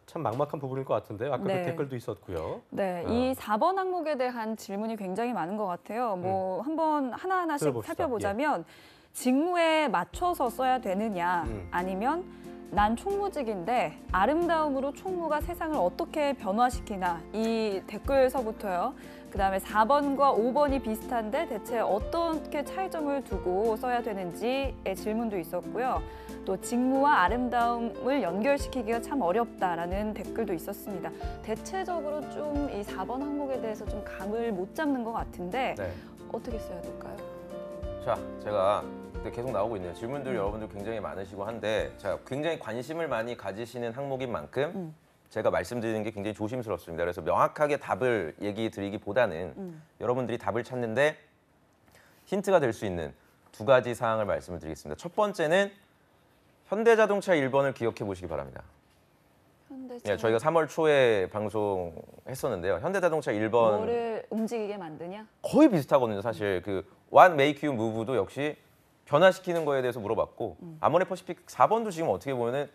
참 막막한 부분일 것 같은데요. 아까 네. 그 댓글도 있었고요. 네, 어. 이 4번 항목에 대한 질문이 굉장히 많은 것 같아요. 뭐 한번 하나하나씩 음. 들어봅시다. 예. 살펴보자면 직무에 맞춰서 써야 되느냐 음. 아니면 난 총무직인데 아름다움으로 총무가 세상을 어떻게 변화시키나 이 댓글서부터요. 그다음에 4번과 5번이 비슷한데 대체 어떻게 차이점을 두고 써야 되는지의 질문도 있었고요. 또 직무와 아름다움을 연결시키기가 참 어렵다라는 댓글도 있었습니다. 대체적으로 좀 이 4번 항목에 대해서 좀 감을 못 잡는 것 같은데 네. 어떻게 써야 될까요? 자, 제가 계속 나오고 있네요. 질문들 여러분들 굉장히 많으시고 한데, 자, 굉장히 관심을 많이 가지시는 항목인 만큼 음. 제가 말씀드리는 게 굉장히 조심스럽습니다. 그래서 명확하게 답을 얘기 드리기보다는 음. 여러분들이 답을 찾는데 힌트가 될 수 있는 두 가지 사항을 말씀을 드리겠습니다. 첫 번째는 현대자동차 1번을 기억해 보시기 바랍니다. 현대차 예, 저희가 3월 초에 방송했었는데요. 현대자동차 1번 뭐를 움직이게 만드냐? 거의 비슷하거든요. 사실 그 One Make You Move도 역시 변화시키는 거에 대해서 물어봤고 아모레 퍼시픽 4번도 지금 어떻게 보면은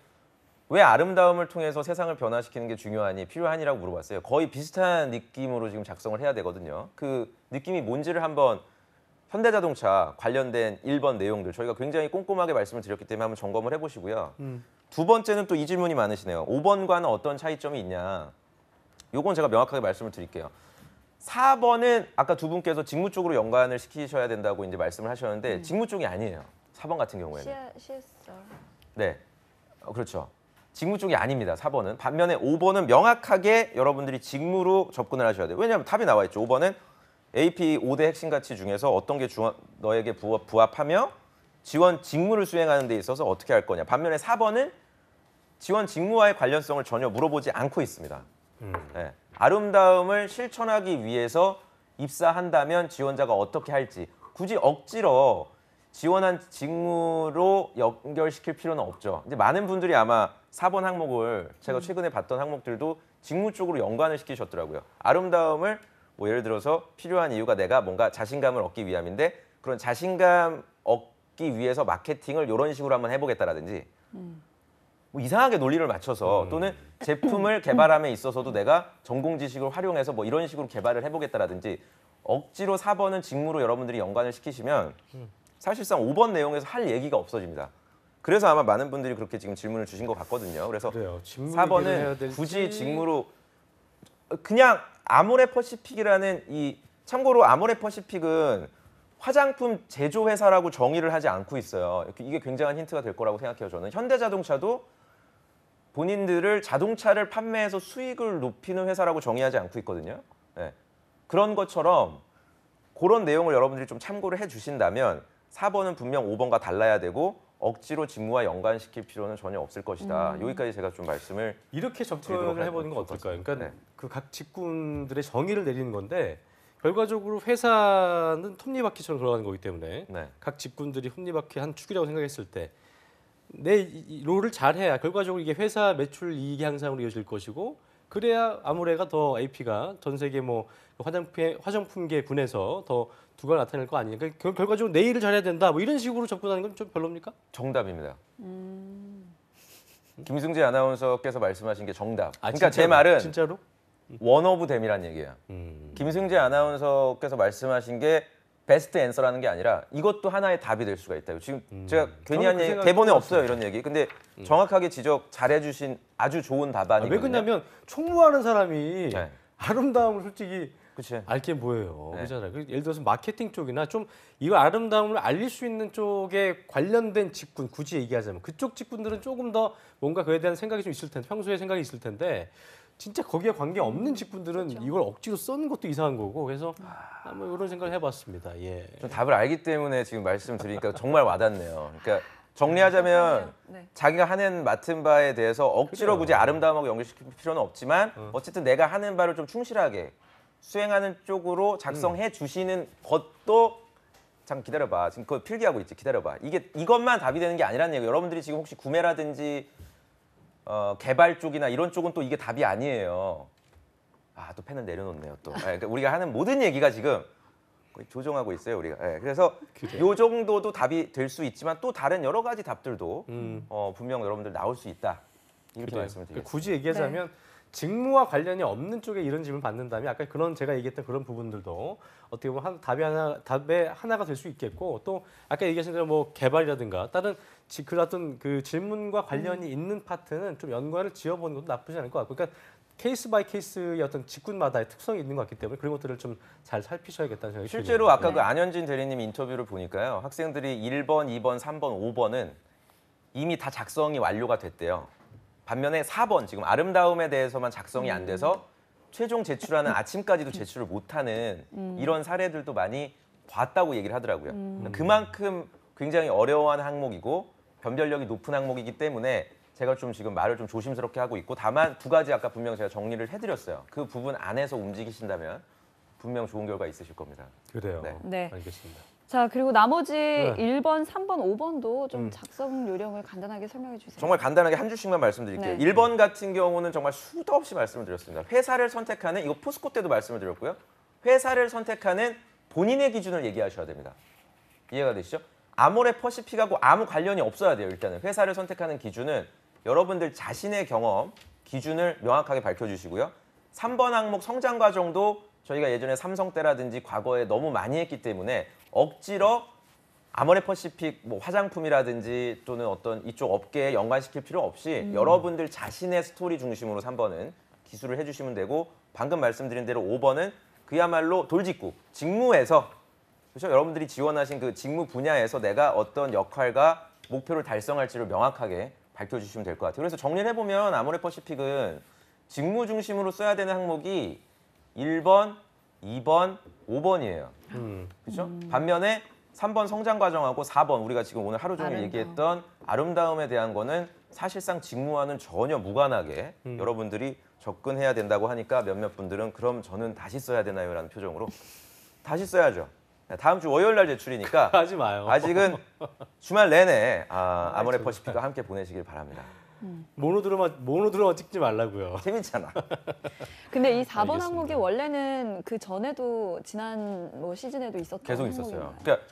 왜 아름다움을 통해서 세상을 변화시키는 게 중요하니 필요하니라고 물어봤어요. 거의 비슷한 느낌으로 지금 작성을 해야 되거든요. 그 느낌이 뭔지를 한번 현대자동차 관련된 1번 내용들 저희가 굉장히 꼼꼼하게 말씀을 드렸기 때문에 한번 점검을 해보시고요. 두 번째는 또 이 질문이 많으시네요. 5번과는 어떤 차이점이 있냐? 요건 제가 명확하게 말씀을 드릴게요. 4번은 아까 두 분께서 직무 쪽으로 연관을 시키셔야 된다고 이제 말씀을 하셨는데 직무 쪽이 아니에요. 4번 같은 경우에는. CSR. 네. 어, 그렇죠. 직무 쪽이 아닙니다. 4번은. 반면에 5번은 명확하게 여러분들이 직무로 접근을 하셔야 돼요. 왜냐하면 답이 나와 있죠. 5번은 AP 5대 핵심 가치 중에서 어떤 게 주, 너에게 부합, 부합 하며 지원 직무를 수행하는 데 있어서 어떻게 할 거냐. 반면에 4번은 지원 직무와의 관련성을 전혀 물어보지 않고 있습니다. 네. 아름다움을 실천하기 위해서 입사한다면 지원자가 어떻게 할지 굳이 억지로 지원한 직무로 연결시킬 필요는 없죠. 이제 많은 분들이 아마 4번 항목을 제가 최근에 봤던 항목들도 직무 쪽으로 연관을 시키셨더라고요. 아름다움을 뭐 예를 들어서 필요한 이유가 내가 뭔가 자신감을 얻기 위함인데 그런 자신감 얻기 위해서 마케팅을 이런 식으로 한번 해보겠다라든지 뭐 이상하게 논리를 맞춰서 또는 제품을 개발함에 있어서도 내가 전공 지식을 활용해서 뭐 이런 식으로 개발을 해보겠다라든지 억지로 4번은 직무로 여러분들이 연관을 시키시면 사실상 5번 내용에서 할 얘기가 없어집니다. 그래서 아마 많은 분들이 그렇게 지금 질문을 주신 것 같거든요. 그래서 그래요. 직무 얘기를 해야 4번은 될지. 굳이 직무로 그냥 아모레 퍼시픽이라는 이 참고로 아모레 퍼시픽은 화장품 제조 회사라고 정의를 하지 않고 있어요. 이게 굉장한 힌트가 될 거라고 생각해요. 저는 현대자동차도 본인들을 자동차를 판매해서 수익을 높이는 회사라고 정의하지 않고 있거든요. 네. 그런 것처럼 그런 내용을 여러분들이 좀 참고를 해주신다면 4번은 분명 5번과 달라야 되고 억지로 직무와 연관시킬 필요는 전혀 없을 것이다. 여기까지 제가 좀 말씀을 이렇게 접근을 할- 해보는 건 어떨까요? 그러니까 네. 그각 직군들의 정의를 내리는 건데 결과적으로 회사는 톱니바퀴처럼 돌아가는 거기 때문에 네. 각 직군들이 톱니바퀴 한 축이라고 생각했을 때내이 롤을 잘해야 결과적으로 이게 회사 매출 이익 향상으로 이어질 것이고 그래야 아무래가 더 AP가 전 세계 뭐 화장품 화장품계 분에서 더 두가 나타낼 거 아니에요. 그러니까 결- 결과적으로 내 일을 잘해야 된다. 뭐 이런 식으로 접근하는 건 좀 별로입니까? 정답입니다. 음. 김승재 아나운서께서 말씀하신 게 정답. 아, 그러니까 제 진짜로? 말은 진짜로? one of them이란 얘기예요. 음. 김승재 아나운서께서 말씀하신 게 best answer라는 게 아니라 이것도 하나의 답이 될 수가 있다. 지금 제가 괜히 한그 얘기 생각이 대본에. 없어요 이런 얘기. 근데 정확하게 지적 잘해주신 아주 좋은 아, 답안이거든요. 왜 그러냐면 총무하는 사람이 네. 아름다움을 솔직히 그치. 알게 뭐예요. 네. 그렇잖아요. 그 예를 들어서 마케팅 쪽이나 좀 이거 아름다움을 알릴 수 있는 쪽에 관련된 직군 굳이 얘기하자면 그쪽 직군들은 조금 더 뭔가 그에 대한 생각이 좀 있을 텐데 평소에 생각이 있을 텐데 진짜 거기에 관계 없는 직군들은 이걸 억지로 써는 것도 이상한 거고 그래서 아, 뭐 이런 생각을 해봤습니다. 예. 좀 답을 알기 때문에 지금 말씀드리니까 정말 와닿네요. 그러니까 정리하자면 네. 자기가 하는 맡은 바에 대해서 억지로 그래요. 굳이 아름다움하고 연결시킬 필요는 없지만 어쨌든 내가 하는 바를 좀 충실하게 수행하는 쪽으로 작성해 주시는 것도 잠깐 기다려봐. 지금 그거 필기하고 있지. 기다려봐. 이게 이것만 답이 되는 게 아니라는 얘기예요. 여러분들이 지금 혹시 구매라든지 어, 개발 쪽이나 이런 쪽은 또 이게 답이 아니에요. 아 또 펜을 내려놓네요 또. 아, 그러니까 우리가 하는 모든 얘기가 지금 거의 조정하고 있어요 우리가. 예, 그래서 그래요? 요 정도도 답이 될 수 있지만 또 다른 여러 가지 답들도 음. 어, 분명 여러분들 나올 수 있다. 이렇게 그래요. 말씀을 드리겠습니다. 굳이 얘기하자면 직무와 관련이 없는 쪽에 이런 질문 받는다면 아까 그런 제가 얘기했던 그런 부분들도 어떻게 보면 한, 답이 하나 답의 하나가 될 수 있겠고 또 아까 얘기하신 대로 뭐 개발이라든가 다른 지, 그 어떤 그 질문과 관련이 있는 파트는 좀 연관을 지어보는 것도 나쁘지 않을 것 같고 그러니까 case by case의 어떤 직군마다의 특성이 있는 것 같기 때문에 그런 것들을 좀 잘 살피셔야겠다는 생각이 실제로. 아까 네. 그 안현진 대리님 인터뷰를 보니까요. 학생들이 1번, 2번, 3번, 5번은 이미 다 작성이 완료가 됐대요. 반면에 4번 지금 아름다움에 대해서만 작성이 안 돼서 최종 제출하는 <laughs> 아침까지도 제출을 못하는 이런 사례들도 많이 봤다고 얘기를 하더라고요. 그만큼 굉장히 어려운 항목이고 변별력이 높은 항목이기 때문에 제가 좀 지금 말을 좀 조심스럽게 하고 있고 다만 두 가지 아까 분명 제가 정리를 해드렸어요. 그 부분 안에서 움직이신다면 분명 좋은 결과 있으실 겁니다. 그래요. 네. 네. 알겠습니다. 자, 그리고 나머지 네. 일 1번, 3번, 5번도 좀 음. 작성 요령을 간단하게 설명해 주세요. 정말 간단하게 한 줄씩만 말씀드릴게요. 네. 1번 같은 경우는 정말 수도 없이 말씀을 드렸습니다. 회사를 선택하는 이거 포스코 때도 말씀을 드렸고요. 회사를 선택하는 본인의 기준을 얘기하셔야 됩니다. 이해가 되시죠? 아모레 퍼시픽하고 아무 관련이 없어야 돼요. 일단은 회사를 선택하는 기준은 여러분들 자신의 경험 기준을 명확하게 밝혀주시고요. 3번 항목 성장 과정도 저희가 예전에 삼성 때라든지 과거에 너무 많이 했기 때문에 억지로 아모레 퍼시픽 뭐 화장품이라든지 또는 어떤 이쪽 업계에 연관시킬 필요 없이 여러분들 자신의 스토리 중심으로 3번은 기술을 해주시면 되고 방금 말씀드린 대로 5번은 그야말로 돌직구 직무에서 그렇죠 여러분들이 지원하신 그 직무 분야에서 내가 어떤 역할과 목표를 달성할지를 명확하게 밝혀주시면 될 것 같아요. 그래서 정리를 해보면 아모레 퍼시픽은 직무 중심으로 써야 되는 항목이 1번, 2번, 5번이에요. 음. 그렇죠? 반면에 3번 성장 과정하고 4번 우리가 지금 오늘 하루 종일 아름다움. 얘기했던 아름다움에 대한 거는 사실상 직무와는 전혀 무관하게 음. 여러분들이 접근해야 된다고 하니까 몇몇 분들은 그럼 저는 다시 써야 되나요 라는 표정으로 다시 써야죠. 네, 다음 주 월요일 날 제출이니까 <laughs> 하지 마요. 아직은 주말 내내 아, 아모레 퍼시픽과 함께 보내시길 바랍니다. 모노드라마 모노드라마 찍지 말라고요. <laughs> 재밌잖아. 근데 이 4번 알겠습니다. 항목이 원래는 그 전에도 지난 뭐 시즌에도 있었던 계속 있었어요. 항목인가요? 그러니까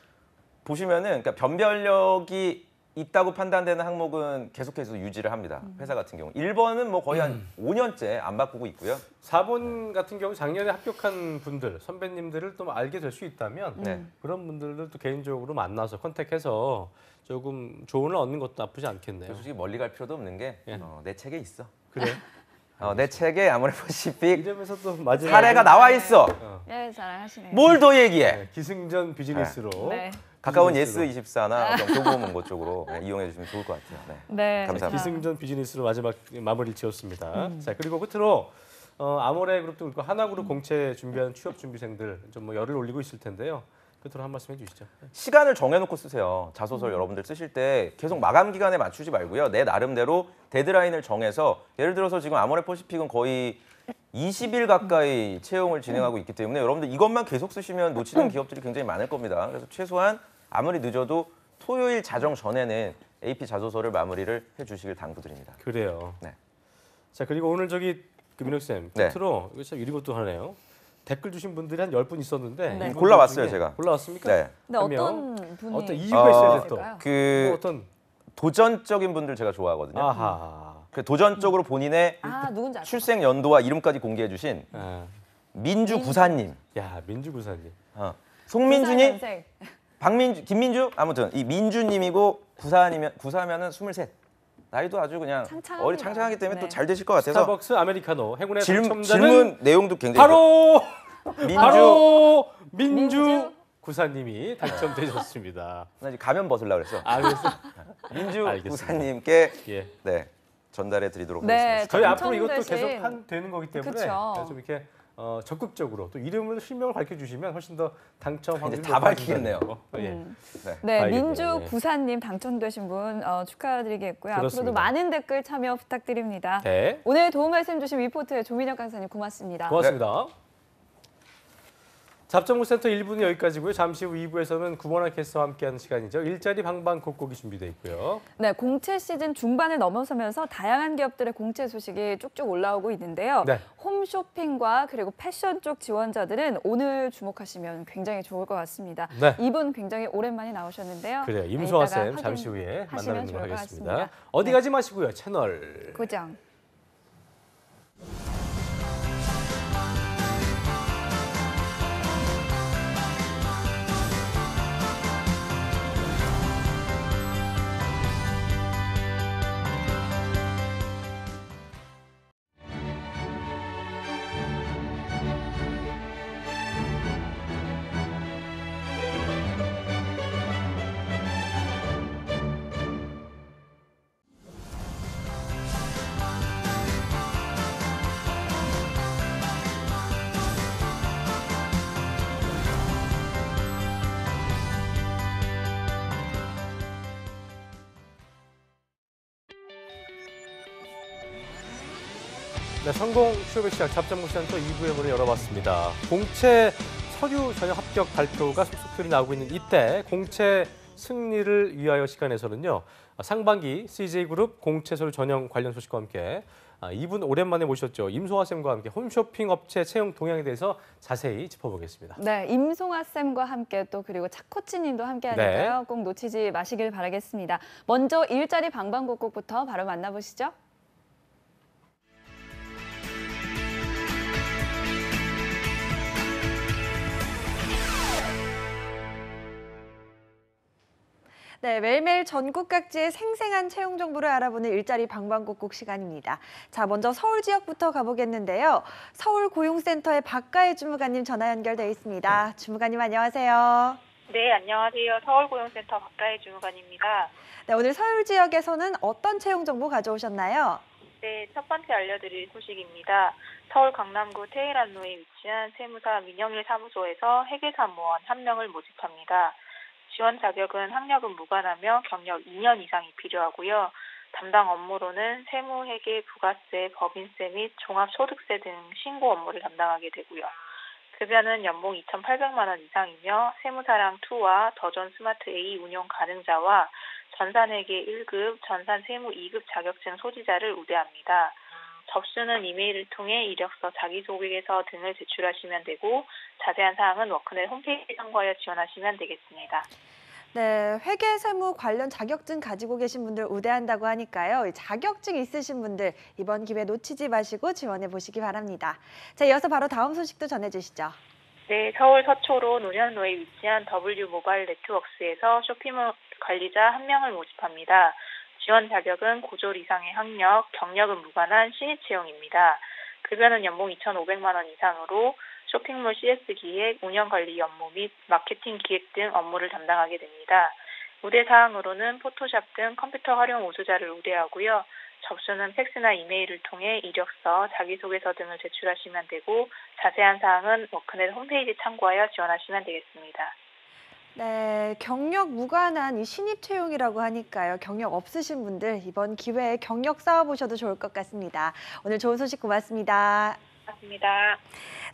보시면은 그러니까 변별력이 있다고 판단되는 항목은 계속해서 유지를 합니다. 회사 같은 경우. 1번은 뭐 거의 한 5년째 안 바꾸고 있고요. 4번 같은 경우 작년에 합격한 분들 선배님들을 또 알게 될 수 있다면 네. 그런 분들도 또 개인적으로 만나서 contact해서 조금 조언을 얻는 것도 나쁘지 않겠네요. 솔직히 멀리 갈 필요도 없는 게 예. 어, 내 책에 있어. 그래. <laughs> 어, 내 책에 아모레 퍼시픽 이러면서 또 마지막에 사례가 나와 있어. 예, 자랑하시네요. 뭘 더 얘기해? 네, 기승전 비즈니스로 네. 가까운 비즈니스로. 예스 24나 어떤 교보문고 쪽으로 네, 이용해 주시면 좋을 것 같아요. 네. 네. 감사합니다. 기승전 비즈니스로 마지막 마무리를 지었습니다. 음. 자 그리고 끝으로 어, 아모레 그룹도 그렇고 하나그룹 공채 준비하는 취업 준비생들 좀 뭐 열을 올리고 있을 텐데요. 끝으로 한 말씀 해주시죠. 시간을 정해놓고 쓰세요. 자소설 여러분들 쓰실 때 계속 마감 기간에 맞추지 말고요. 내 나름대로 데드라인을 정해서 예를 들어서 지금 아모레 퍼시픽은 거의 20일 가까이 채용을 진행하고 있기 때문에 여러분들 이것만 계속 쓰시면 놓치는 기업들이 굉장히 많을 겁니다. 그래서 최소한 아무리 늦어도 토요일 자정 전에는 AP 자소서를 마무리를 해주시길 당부드립니다. 그래요. 네. 자 그리고 오늘 저기 금민혁 쌤 네. 끝으로 이거 참 이런 것도 하네요. 댓글 주신 분들이 한열분 있었는데 네. 골라왔어요, 제가. 골라왔습니까? 네. 근데. 어떤 분이 어떤 이유가 어, 있어야 돼 또. 있을까요? 뭐그 어떤 도전적인 분들 제가 좋아하거든요. 아하. 그 도전적으로 본인의 아, 누군지 알것 출생 연도와 이름까지 공개해 주신 아. 민주 구사님. 야 민주 구사님. 어. 송민준이. 박민주, 김민주 아무튼 이 민주님이고 구사님면 구사면은 스물셋 나이도 아주 그냥. 어리 창창하기 때문에 네. 또잘 되실 것 같아서 스타벅스 아메리카노 행운의 질, 당첨자는 질문 내용도 굉장히 바로 민주 바로 민주, 민주. 구사님이 당첨되셨습니다. 나 이제 가면 벗으려고 그랬어 아 그래서 민주 알겠습니다. 구사님께 예. 네 전달해 드리도록 네, 하겠습니다. 저희 앞으로 이것도 계속 한, 되는 거기 때문에 그쵸. 좀 이렇게 어, 적극적으로 또 이름을 실명을 밝혀 주시면 훨씬 더 당첨 확률이 다 밝히겠네요. 거. 예. 음. 네. 네. 민주 예. 구사님 당첨되신 분 어, 축하드리겠고요. 그렇습니다. 앞으로도 많은 댓글 참여 부탁드립니다. 네. 오늘 도움 말씀 주신 위포트의 조민혁 강사님 고맙습니다. 고맙습니다. 잡정무센터 1부는 여기까지고요. 잠시 후 2부에서는 구원아 캐스터와 함께하는 시간이죠. 일자리 방방 곡곡이 준비되어 있고요. 네, 공채 시즌 중반을 넘어서면서 다양한 기업들의 공채 소식이 쭉쭉 올라오고 있는데요. 네. 홈쇼핑과 그리고 패션 쪽 지원자들은 오늘 주목하시면 굉장히 좋을 것 같습니다. 네. 이분 굉장히 오랜만에 나오셨는데요. 그래요. 네, 임소아 쌤 잠시 후에 만나뵙도록 하겠습니다. 같습니다. 어디 네. 가지 마시고요. 채널 고정. 네, 성공 취업의 시작 잡정무센터 2부의 문을 열어봤습니다. 공채 서류 전형 합격 발표가 속속들이 나오고 있는 이때 공채 승리를 위하여 시간에서는요. 상반기 CJ그룹 공채 서류 전형 관련 소식과 함께 아, 이분 오랜만에 모셨죠. 임소아 쌤과 함께 홈쇼핑 업체 채용 동향에 대해서 자세히 짚어보겠습니다. 네, 임송아 쌤과 함께 또 그리고 차코치님도 함께 하니까요. 네. 꼭 놓치지 마시길 바라겠습니다. 먼저 일자리 방방곡곡부터 바로 만나보시죠. 네, 매일매일 전국 각지의 생생한 채용 정보를 알아보는 일자리 방방곡곡 시간입니다. 자, 먼저 서울 지역부터 가보겠는데요. 서울 고용센터의 박가혜 주무관님 전화 연결돼 있습니다. 주무관님 안녕하세요. 네, 안녕하세요. 서울 고용센터 박가혜 주무관입니다. 네, 오늘 서울 지역에서는 어떤 채용 정보 가져오셨나요? 네, 첫 번째 알려드릴 소식입니다. 서울 강남구 테헤란로에 위치한 세무사 민영일 사무소에서 회계사무원 한 명을 모집합니다. 지원 자격은 학력은 무관하며 경력 2년 이상이 필요하고요. 담당 업무로는 세무, 회계, 부가세, 법인세 및 종합소득세 등 신고 업무를 담당하게 되고요. 급여는 연봉 2,800만 원 이상이며 세무사랑 2와 더존 스마트 A 운용 가능자와 전산회계 1급, 전산세무 2급 자격증 소지자를 우대합니다. 접수는 이메일을 통해 이력서, 자기소개서 등을 제출하시면 되고 자세한 사항은 워크넷 홈페이지 참고하여 지원하시면 되겠습니다. 네, 회계 세무 관련 자격증 가지고 계신 분들 우대한다고 하니까요. 이 자격증 있으신 분들 이번 기회 놓치지 마시고 지원해 보시기 바랍니다. 자, 이어서 바로 다음 소식도 전해 주시죠. 네, 서울 서초구 논현로에 위치한 W 모바일 네트워크스에서 쇼핑몰 관리자 한 명을 모집합니다. 지원 자격은 고졸 이상의 학력, 경력은 무관한 신입 채용입니다. 급여는 연봉 2,500만 원 이상으로 쇼핑몰 CS 기획, 운영 관리 업무 및 마케팅 기획 등 업무를 담당하게 됩니다. 우대 사항으로는 포토샵 등 컴퓨터 활용 우수자를 우대하고요. 접수는 팩스나 이메일을 통해 이력서, 자기소개서 등을 제출하시면 되고 자세한 사항은 워크넷 홈페이지 참고하여 지원하시면 되겠습니다. 네, 경력 무관한 이 신입 채용이라고 하니까요. 경력 없으신 분들 이번 기회에 경력 쌓아보셔도 좋을 것 같습니다. 오늘 좋은 소식 고맙습니다. 고맙습니다.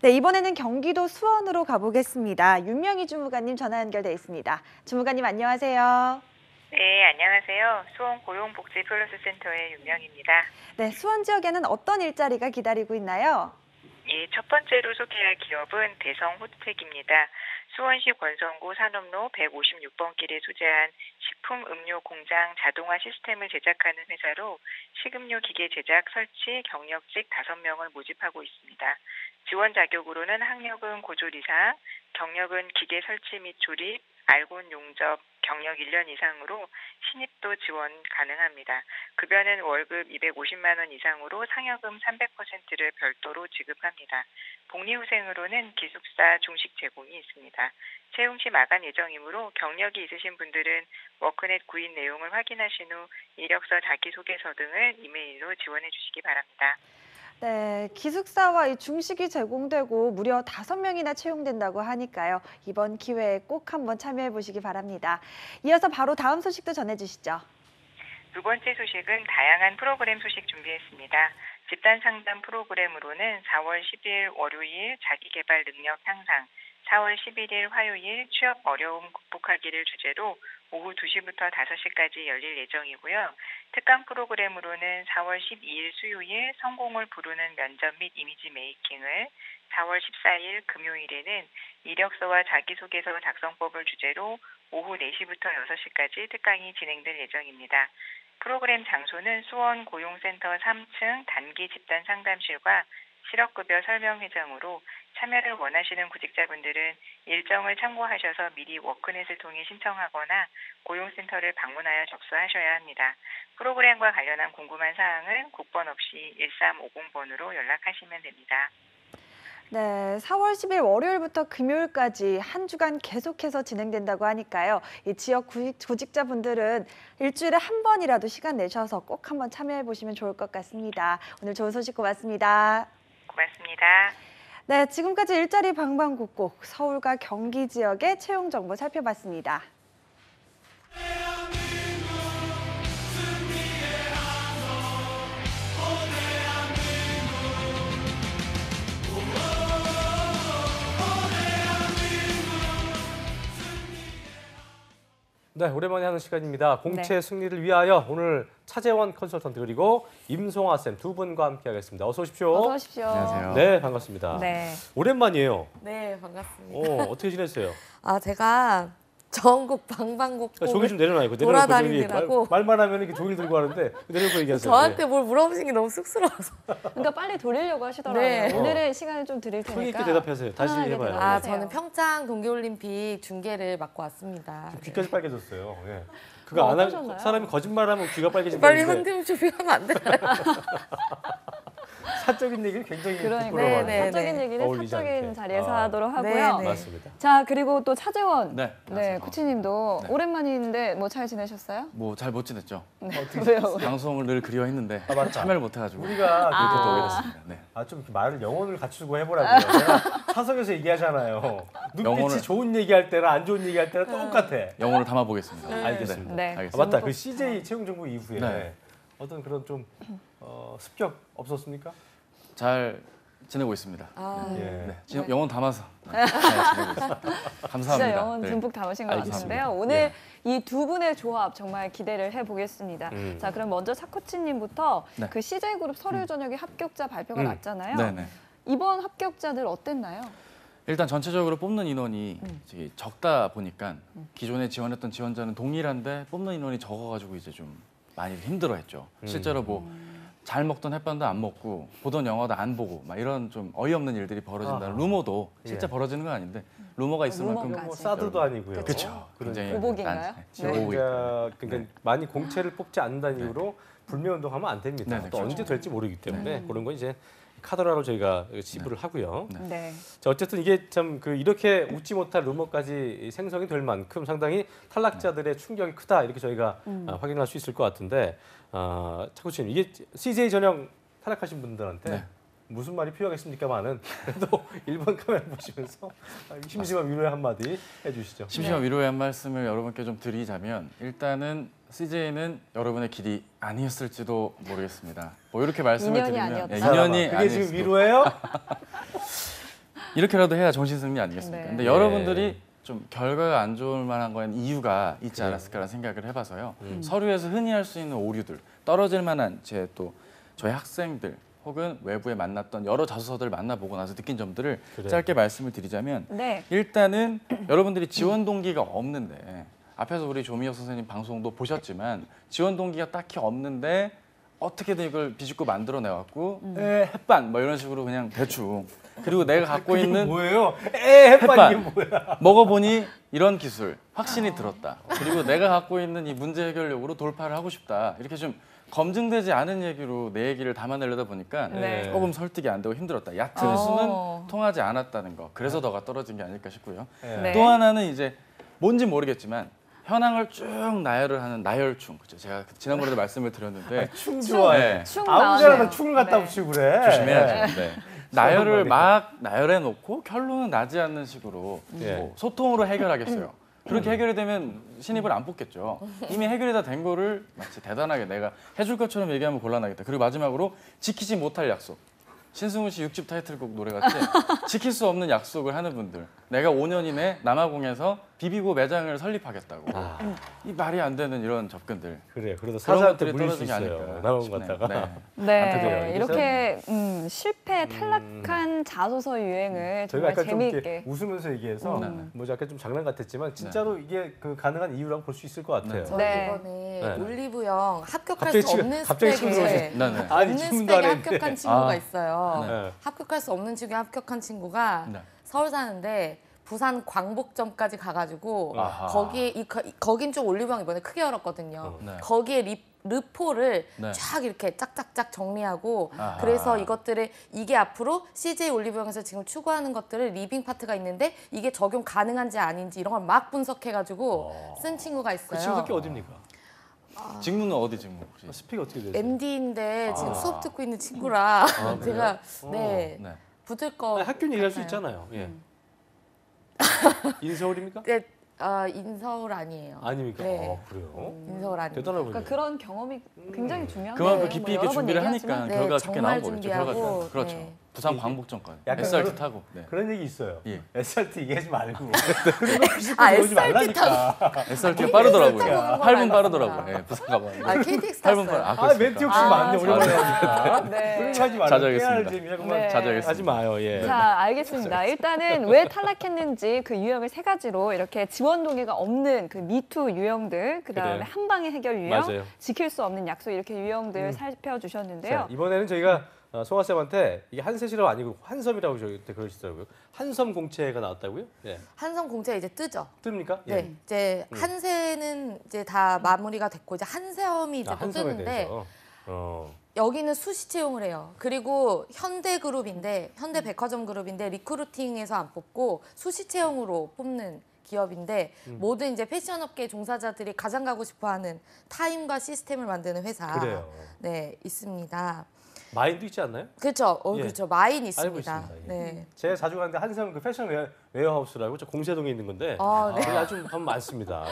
네, 이번에는 경기도 수원으로 가보겠습니다. 윤명희 주무관님 전화 연결돼 있습니다. 주무관님 안녕하세요. 네, 안녕하세요. 수원 고용복지 플러스센터의 윤명입니다. 네, 수원 지역에는 어떤 일자리가 기다리고 있나요? 예, 첫 번째로 소개할 기업은 대성 호텍입니다. 수원시 권성구 산업로 156번 길에 소재한 식품 음료 공장 자동화 시스템을 제작하는 회사로 식음료 기계 제작 설치 경력직 5명을 모집하고 있습니다. 지원 자격으로는 학력은 고졸 이상, 경력은 기계 설치 및 조립, 알곤 용접, 경력 1년 이상으로 신입도 지원 가능합니다. 급여는 월급 250만 원 이상으로 상여금 300%를 별도로 지급합니다. 복리후생으로는 기숙사 중식 제공이 있습니다. 채용 시 마감 예정이므로 경력이 있으신 분들은 워크넷 구인 내용을 확인하신 후 이력서 자기소개서 등을 이메일로 지원해 주시기 바랍니다. 네, 기숙사와 이 중식이 제공되고 무려 다섯 명이나 채용된다고 하니까요. 이번 기회에 꼭 한번 참여해 보시기 바랍니다. 이어서 바로 다음 소식도 전해 주시죠. 두 번째 소식은 다양한 프로그램 소식 준비했습니다. 집단 상담 프로그램으로는 4월 10일 월요일 자기개발 능력 향상, 4월 11일 화요일 취업 어려움 극복하기를 주제로 오후 2시부터 5시까지 열릴 예정이고요. 특강 프로그램으로는 4월 12일 수요일 성공을 부르는 면접 및 이미지 메이킹을 4월 14일 금요일에는 이력서와 자기소개서 작성법을 주제로 오후 4시부터 6시까지 특강이 진행될 예정입니다. 프로그램 장소는 수원 고용센터 3층 단기 집단 상담실과 실업급여 설명회장으로 참여를 원하시는 구직자분들은 일정을 참고하셔서 미리 워크넷을 통해 신청하거나 고용센터를 방문하여 접수하셔야 합니다. 프로그램과 관련한 궁금한 사항은 국번 없이 1350번으로 연락하시면 됩니다. 네, 4월 10일 월요일부터 금요일까지 한 주간 계속해서 진행된다고 하니까요. 이 지역 구직- 구직자분들은 일주일에 한 번이라도 시간 내셔서 꼭 한번 참여해 보시면 좋을 것 같습니다. 오늘 좋은 소식 고맙습니다. 고맙습니다. 네, 지금까지 일자리 방방곡곡 서울과 경기 지역의 채용 정보 살펴봤습니다. 네, 오랜만에 하는 시간입니다. 공채 네. 승리를 위하여 오늘 차재원 컨설턴트 그리고 임송아 쌤 두 분과 함께하겠습니다. 어서 오십시오. 어서 오십시오. 안녕하세요. 네, 반갑습니다. 네. 오랜만이에요. 네, 반갑습니다. 어, 어떻게 지냈어요? 아, 제가 전국 방방곡곡 그러니까 종이 좀 내려놔 이거 내려놓고 돌아다니느라고. 말, 말만 하면 이렇게 종이 들고 하는데 내려놓고 얘기하세요. 저한테 뭘 물어보신 게 너무 쑥스러워서. 그러니까 빨리 돌리려고 하시더라고요. 네. 오늘은 시간을 좀 드릴 네. 테니까. 성의 있게 대답하세요. 다시 해봐요. 아. 저는 평창 동계올림픽 중계를 맡고 왔습니다. 네. 귀까지 빨개졌어요. 예. 그거 어, 안 하, 어떠셨나요? 사람이 거짓말하면 귀가 빨리 빨개진다는데 현대음 쇼핑하면 안 되나요? <laughs> 사적인 얘기를 굉장히 그러니까 부끄러워하는 네, 네. 사적인 얘기는 어울리지 사적인 않게. 자리에서 아. 하도록 하고요. 네, 네. 맞습니다. 자 그리고 또 차재원 네, 네. 코치님도 네. 오랜만인데 뭐 잘 지내셨어요? 뭐 잘 못 지냈죠. 네. <laughs> 왜요? 방송을 늘 그리워했는데 아, 맞다. 참여를 못 해가지고 우리가 이렇게 또 아. 오게 됐습니다. 네. 아좀 말을 영혼을 갖추고 해보라고요. 내가 사석에서 얘기하잖아요. 눈빛이 영혼을- 좋은 얘기할 때랑 안 좋은 얘기할 때랑 똑같아. 영혼을 담아보겠습니다. 알겠습니다. 네. 아, 알겠습니다. 맞다. 그 CJ 채용 정보 이후에 네. 어떤 그런 좀 어, 습격 없었습니까? 잘 지내고 있습니다. 아, 예. 네. 지금 영혼 담아서 네, <laughs> 잘 지내고 있습니다. 감사합니다. 진짜 영혼 네. 듬뿍 담으신 것 알겠습니다. 같은데요. 오늘 이 두 분의 조합 정말 기대를 해보겠습니다. 음. 자 그럼 먼저 차코치님부터 네. 그 CJ그룹 서류 전형의 합격자 발표가 음. 났잖아요. 네네. 이번 합격자들 어땠나요? 일단 전체적으로 뽑는 인원이 음. 저기 적다 보니까 기존에 지원했던 지원자는 동일한데 뽑는 인원이 적어가지고 이제 좀 많이 힘들어했죠. 음. 실제로 뭐 잘 먹던 햇반도 안 먹고 보던 영화도 안 보고 막 이런 좀 어이없는 일들이 벌어진다는 아하. 루머도 실제 예. 벌어지는 건 아닌데 루머가 있을 만큼 까지. 뭐 사드도 아니고요. 그렇죠. 굉장히 오복인가요? 난- 네. 지금 오복이 지원자 그러니까 많이 공채를 뽑지 않는다는 네. 이유로 불매 운동하면 안 됩니다. 네, 네, 또 그렇죠. 언제 될지 모르기 때문에 그런 건 이제 카더라로 저희가 지불을 하고요. 네. 네. 자, 어쨌든 이게 참 그 이렇게 웃지 못할 루머까지 생성이 될 만큼 상당히 탈락자들의 충격이 크다 이렇게 저희가 아, 확인할 수 있을 것 같은데 아, 차코치님 이게 CJ 전형 탈락하신 분들한테 네. 무슨 말이 필요하겠습니까만은 그래도 <laughs> 일본 카메라 보시면서 심심한 위로의 한마디 해주시죠. 심심한 위로의 한 말씀을 여러분께 좀 드리자면 일단은 CJ는 여러분의 길이 아니었을지도 모르겠습니다. 뭐 이렇게 말씀을 인연이 드리면 아니었다. 예, 사람아, 인연이 그게 아닐 지금 수도. 위로예요? 이렇게라도 해야 정신 승리 아니겠습니까? 네. 근데 네. 여러분들이 좀 결과가 안 좋을 만한 거에는 이유가 있지 않았을까라는 생각을 해봐서요. 음. 서류에서 흔히 할 수 있는 오류들, 떨어질 만한 제 또 저희 학생들 혹은 외부에 만났던 여러 자소서들 만나보고 나서 느낀 점들을 그래요. 짧게 말씀을 드리자면 네. 일단은 여러분들이 지원 동기가 없는데 앞에서 우리 조미혁 선생님 방송도 보셨지만 지원 동기가 딱히 없는데 어떻게든 이걸 비집고 만들어내갖고 에 햇반 뭐 이런 식으로 그냥 대충 그리고 내가 갖고 이게 있는 뭐예요? 에 햇반 햇반. 뭐야? 먹어보니 이런 기술 확신이 들었다. 그리고 내가 갖고 있는 이 문제 해결력으로 돌파를 하고 싶다. 이렇게 좀 검증되지 않은 얘기로 내 얘기를 담아내려다 보니까 네. 조금 설득이 안 되고 힘들었다. 얕은 어. 수는 통하지 않았다는 거. 그래서 너가 떨어진 게 아닐까 싶고요. 네. 또 하나는 이제 뭔지 모르겠지만 현황을 쭉 나열을 하는 나열충. 그죠? 제가 지난번에도 <laughs> 말씀을 드렸는데 충 좋아해. 네. 충 아무 데나 나왔네요. 충을 갖다 네. 붙이고 그래. 조심해야죠. 네. <laughs> 나열을 말이에요. 막 나열해 놓고 결론은 나지 않는 식으로 예. 뭐 소통으로 해결하겠어요. 그렇게 해결이 되면 신입을 안 뽑겠죠. 이미 해결이 다 된 거를 마치 대단하게 내가 해줄 것처럼 얘기하면 곤란하겠다. 그리고 마지막으로 지키지 못할 약속. 신승훈 씨 6집 타이틀곡 노래 같이 <laughs> 지킬 수 없는 약속을 하는 분들. 내가 5년 이내 남아공에서 비비고 매장을 설립하겠다고. 아, 이 말이 안 되는 이런 접근들. 그래. 그래도 사자한테 것들이 물릴 수 떨어진 게 있어요. 아닐까. 나온 싶네요. 갔다가. 네. <laughs> 네, 안타까워요. 이렇게 음, 실패 탈락한 자소서 유형을 저희가 정말 약간 좀 재미있게 웃으면서 얘기해서 네, 네. 뭐 약간 좀 장난 같았지만 진짜로 이게 그 가능한 이유라고 볼 수 있을 것 같아요. 저 네. 이번에 네. 올리브영 합격할 갑자기 수 없는 갑자기 스펙에 친구가 네, 네. 아니, 없는 안 스펙에 했는데. 합격한 친구가 아. 있어요. 네. 합격할 수 없는 친구에 합격한 친구가 네. 서울 사는데 부산 광복점까지 가가지고 아하. 거기에 이, 거- 거긴 좀 올리브영 이번에 크게 열었거든요. 네. 거기에 리, 르포를 네. 쫙 이렇게 짝짝짝 정리하고 아하. 그래서 이것들을 이게 앞으로 CJ 올리브영에서 지금 추구하는 것들을 living 파트가 있는데 이게 적용 가능한지 아닌지 이런 걸 막 분석해가지고 쓴 친구가 있어요. 그 친구 학교 어딥니까? 직무는 어디 직무 혹시? 스펙 어떻게 되세요? MD인데 지금 아. 수업 듣고 있는 친구라 <laughs> 그래요? 제가 어. 네 네. 붙을 거 아, 학교 얘기할 수. 있잖아요. 예. <laughs> 인서울입니까? 네, 어, 인서울 아니에요. 아닙니까? 네. 어, 그래요. 인서울 아니에요. 대단하군요. 그러니까 그런 경험이 굉장히 중요한 그만큼 거예요. 깊이 뭐 있게 여러 번 준비를 얘기하지만 하니까 네, 결과가 좋게 정말 나온 거겠죠. 준비하고, 결과가 그렇죠. 네. 부산 광복점까지 약간 SRT 그런- 타고. 네. 그런 얘기 있어요. 예. SRT 얘기하지 말고 <laughs> 아, 배우지 SRT 말라니까. SRT가 <laughs> 빠르더라고요. 타고 오는 건 8분 알았습니다. 빠르더라고요. 예, 부산 가면. 아, KTX 8분 탔어요. 아, 아? 멘트 욕심 아, 많네 오랜만에 맞아요. 하니까. 네. 그런 거 하지 말고 자제하겠습니다. 깨알 네. 그만 자제하겠습니다. 하지 마요. 예. 자, 알겠습니다. 일단은 왜 탈락했는지 그 유형을 세 가지로 이렇게 지원 동의가 없는 그 미투 유형들, 그 다음에 그래요. 한 방의 해결 유형, 맞아요. 지킬 수 없는 약속 이렇게 유형들 음. 살펴주셨는데요. 자, 이번에는 저희가 어, 송아 쌤한테 이게 한셋이라고 아니고 한섬이라고 때 그러시더라고요. 한섬 공채가 나왔다고요? 예. 한섬 공채 이제 뜨죠. 뜹니까? 예. 네, 이제 음. 한세는 이제 다 마무리가 됐고 이제 한섬이 이제 아, 또 한섬에 뜨는데 대해서. 어. 여기는 수시 채용을 해요. 그리고 현대 그룹인데 현대 백화점 그룹인데 recruiting에서 안 뽑고 수시 채용으로 뽑는 기업인데 음. 모든 이제 패션 업계 종사자들이 가장 가고 싶어하는 타임과 시스템을 만드는 회사 그래요. 네 있습니다. 마인도 있지 않나요? 그렇죠, 어, 예. 그렇죠. 마인 알고 있습니다. 있습니다. 예. 네. 제가 자주 가는데 한섬 그 패션 warehouse라고 저 공세동에 있는 건데 아, 네. 거기 아주 옷 많습니다.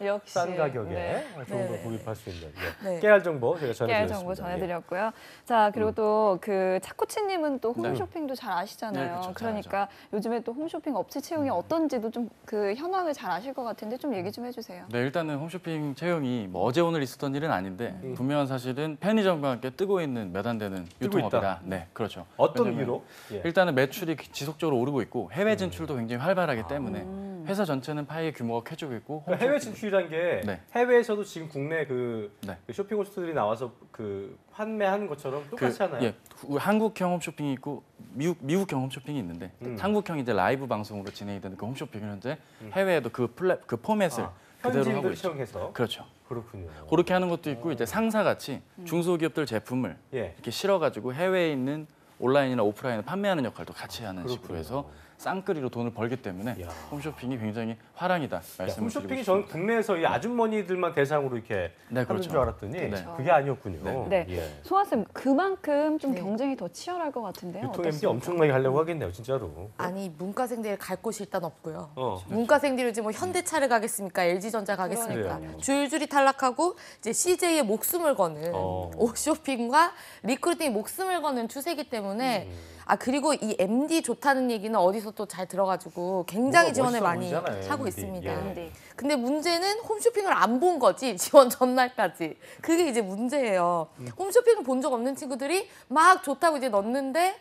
예. 역시 싼 가격에 네. 좋은 거 네. 구입할 수 있는 예. 네. 깨알 정보 제가 깨알 전해드렸습니다. 정보 예. 전해드렸고요. 자 그리고 또그 차코치님은 또 네. 홈쇼핑도 잘 아시잖아요. 네, 그렇죠. 잘 그러니까 요즘에 또 홈쇼핑 업체 채용이 어떤지도 좀 그 현황을 잘 아실 것 같은데 좀 얘기 좀 해주세요. 네, 일단은 홈쇼핑 채용이 뭐 어제 오늘 있었던 일은 아닌데 분명한 사실은 편의점과 함께 뜨고 있는 몇 안 되는 뜨고 유통업이다. 네, 그렇죠. 어떤 이유로? 예. 일단은 매출이 지속적으로 오르고 있고 해외 진출도 굉장히 활발하기 때문에 음. 회사 전체는 파이의 규모가 커지고 있고 그러니까 해외 진출이란 게 네. 해외에서도 지금 국내 그, 네. 그 쇼핑 호스트들이 나와서 그 판매하는 것처럼 똑같이 하나요? 예, 후- 한국형 홈쇼핑이 있고 미국 미국형 홈쇼핑이 있는데 음. 한국형 이제 라이브 방송으로 진행이 되는 그 홈쇼핑을 현재 해외에도 그 플랫 그 포맷을 아, 그대로 하고 있죠. 채용해서 그렇죠. 그렇군요. 그렇게 하는 것도 있고 이제 상사 같이 음. 중소기업들 제품을 예. 이렇게 실어가지고 해외에 있는 온라인이나 오프라인을 판매하는 역할도 같이 하는 그렇군요. 식으로 해서 쌍끌이로 돈을 벌기 때문에 야. 홈쇼핑이 굉장히 화랑이다 야, 말씀을 홈쇼핑이 싶습니다. 국내에서 이 아주머니들만 대상으로 이렇게 네, 하는 그렇죠. 줄 알았더니 네. 그게 아니었군요. 네. 네. 예. 소아 쌤 그만큼 좀 네. 경쟁이 더 치열할 것 같은데요. 유통 MD? 엄청나게 하려고 하겠네요, 진짜로. 아니 문과생들이 갈 곳이 일단 없고요. 어. 문과생들이 이제 뭐 현대차를 가겠습니까? LG전자 가겠습니까? 그래요. 줄줄이 탈락하고 이제 CJ의 목숨을 거는 어. 옷쇼핑과 recruiting이 목숨을 거는 추세이기 때문에 음. 아 그리고 이 MD 좋다는 얘기는 어디서 또 잘 들어가지고 굉장히 지원을 많이 보이잖아요, 하고 MD. 있습니다. 예. 근데 문제는 홈쇼핑을 안 본 거지 <laughs> 지원 전날까지 그게 이제 문제예요. 음. 홈쇼핑을 본 적 없는 친구들이 막 좋다고 이제 넣는데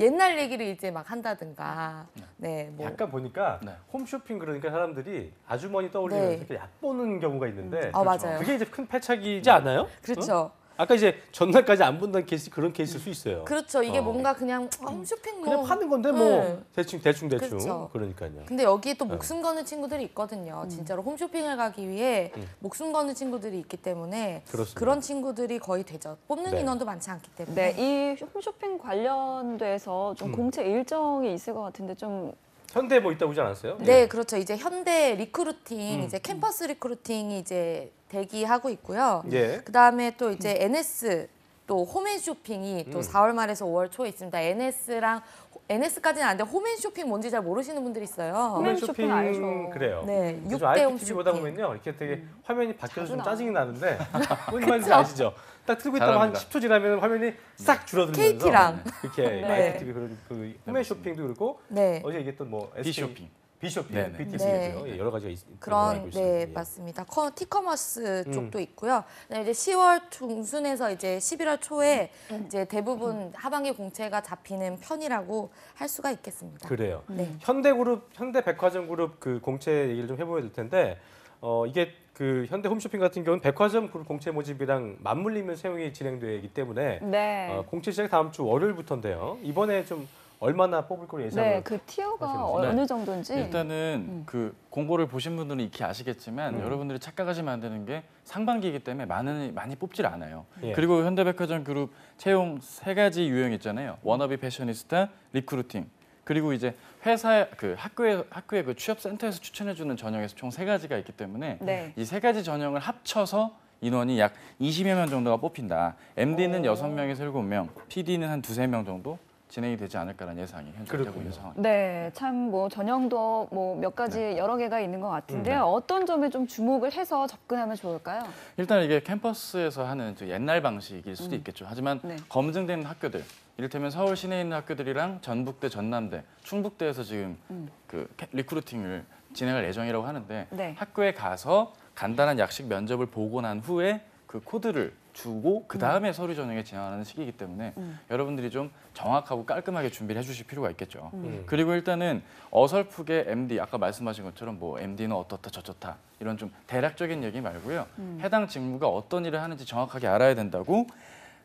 옛날 얘기를 이제 막 한다든가 네 뭐 약간 보니까 네. 홈쇼핑 그러니까 사람들이 아주머니 떠올리면서 네. 이렇게 약 보는 경우가 있는데 아, 맞아요. 그게 이제 큰 패착이지 않아요? 그렇죠. 어? 아까 이제 전날까지 안 본다는 케이스 그런 케이스일 수 있어요. 그렇죠. 이게 어. 뭔가 그냥 아, 홈쇼핑 뭐 그냥 파는 건데 뭐 네. 대충 대충 대충 그렇죠. 그러니까요. 근데 여기에 또 목숨 거는 친구들이 있거든요. 진짜로 홈쇼핑을 가기 위해 음. 목숨 거는 친구들이 있기 때문에 그렇습니다. 그런 친구들이 거의 되죠. 뽑는 네. 인원도 많지 않기 때문에. 네, 이 홈쇼핑 관련돼서 좀 음. 공채 일정이 있을 것 같은데 좀 현대 뭐 있다고 하지 않았어요? 네, 그렇죠. 이제 현대 recruiting, 음. 이제 캠퍼스 recruiting이 이제 대기하고 있고요. 예. 그 다음에 또 이제 NS 또 홈앤쇼핑이 또 음. 4월 말에서 5월 초에 있습니다. NS랑 NS까지는 아는데 홈앤 쇼핑 뭔지 잘 모르시는 분들이 있어요. 홈- 홈쇼핑 알죠. 그래요. 네, 요즘 6대 홈 IPTV 보다 쇼핑. 보면요, 이렇게 되게 화면이 바뀌어서 좀. 짜증이 나는데 <laughs> 뭔 말인지 아시죠? 딱 틀고 있다가 한 잘합니다. 10초 지나면 화면이 싹 줄어들면서 KT랑. 이렇게 네. IPTV 그런 그 홈의 쇼핑도 그렇고 네. 어제 얘기했던 뭐 SK 비쇼핑. 비쇼핑, 네네. BTS겠죠. 네. 예, 여러 가지가 있, 그런. 네 예. 맞습니다. 커, 티커머스 음. 쪽도 있고요. 그다음에 이제 10월 중순에서 이제 11월 초에 음. 이제 대부분 하반기 공채가 잡히는 편이라고 할 수가 있겠습니다. 그래요. 네. 현대그룹, 현대백화점그룹 그 공채 얘기를 좀 해보야 될 텐데 어 이게 그 현대 홈쇼핑 같은 경우는 백화점 그룹 공채 모집이랑 맞물리면서 채용이 진행되기 때문에 네. 어, 공채 시작이 다음 주 월요일부터인데요. 이번에 좀 얼마나 뽑을 거로 예상을 네, 그 티어가 하시는지. 네. 어느 정도인지. 일단은 그 공고를 보신 분들은 익히 아시겠지만 음. 여러분들이 착각하시면 안 되는 게 상반기이기 때문에 많은 많이 뽑질 않아요. 예. 그리고 현대백화점 그룹 채용 세 가지 유형 있잖아요. wannabe fashionista, recruiting. 그리고 이제 회사 그 학교에 학교에 그 취업 센터에서 추천해 주는 전형에서 총 세 가지가 있기 때문에 네. 이 세 가지 전형을 합쳐서 인원이 약 20여 명 정도가 뽑힌다. MD는 오. 여섯 명에서 일곱 명, PD는 한 두세 명 정도 진행이 되지 않을까라는 예상이 현재 되고 그렇군요. 있는 상황. 네, 참 뭐 전형도 뭐 몇 가지 네. 여러 개가 있는 것 같은데요. 음, 네. 어떤 점에 좀 주목을 해서 접근하면 좋을까요? 일단 이게 캠퍼스에서 하는 좀 옛날 방식일 수도 있겠죠. 하지만 네. 검증된 학교들, 이를테면 서울 시내에 있는 학교들이랑 전북대, 전남대, 충북대에서 지금 음. 그 캐- recruiting을 진행할 예정이라고 하는데 네. 학교에 가서 간단한 약식 면접을 보고 난 후에 그 코드를 주고 그 다음에 서류 전형에 진행하는 시기이기 때문에 음. 여러분들이 좀 정확하고 깔끔하게 준비를 해주실 필요가 있겠죠. 음. 그리고 일단은 어설프게 MD 아까 말씀하신 것처럼 뭐 MD는 어떻다 저렇다 이런 좀 대략적인 얘기 말고요. 음. 해당 직무가 어떤 일을 하는지 정확하게 알아야 된다고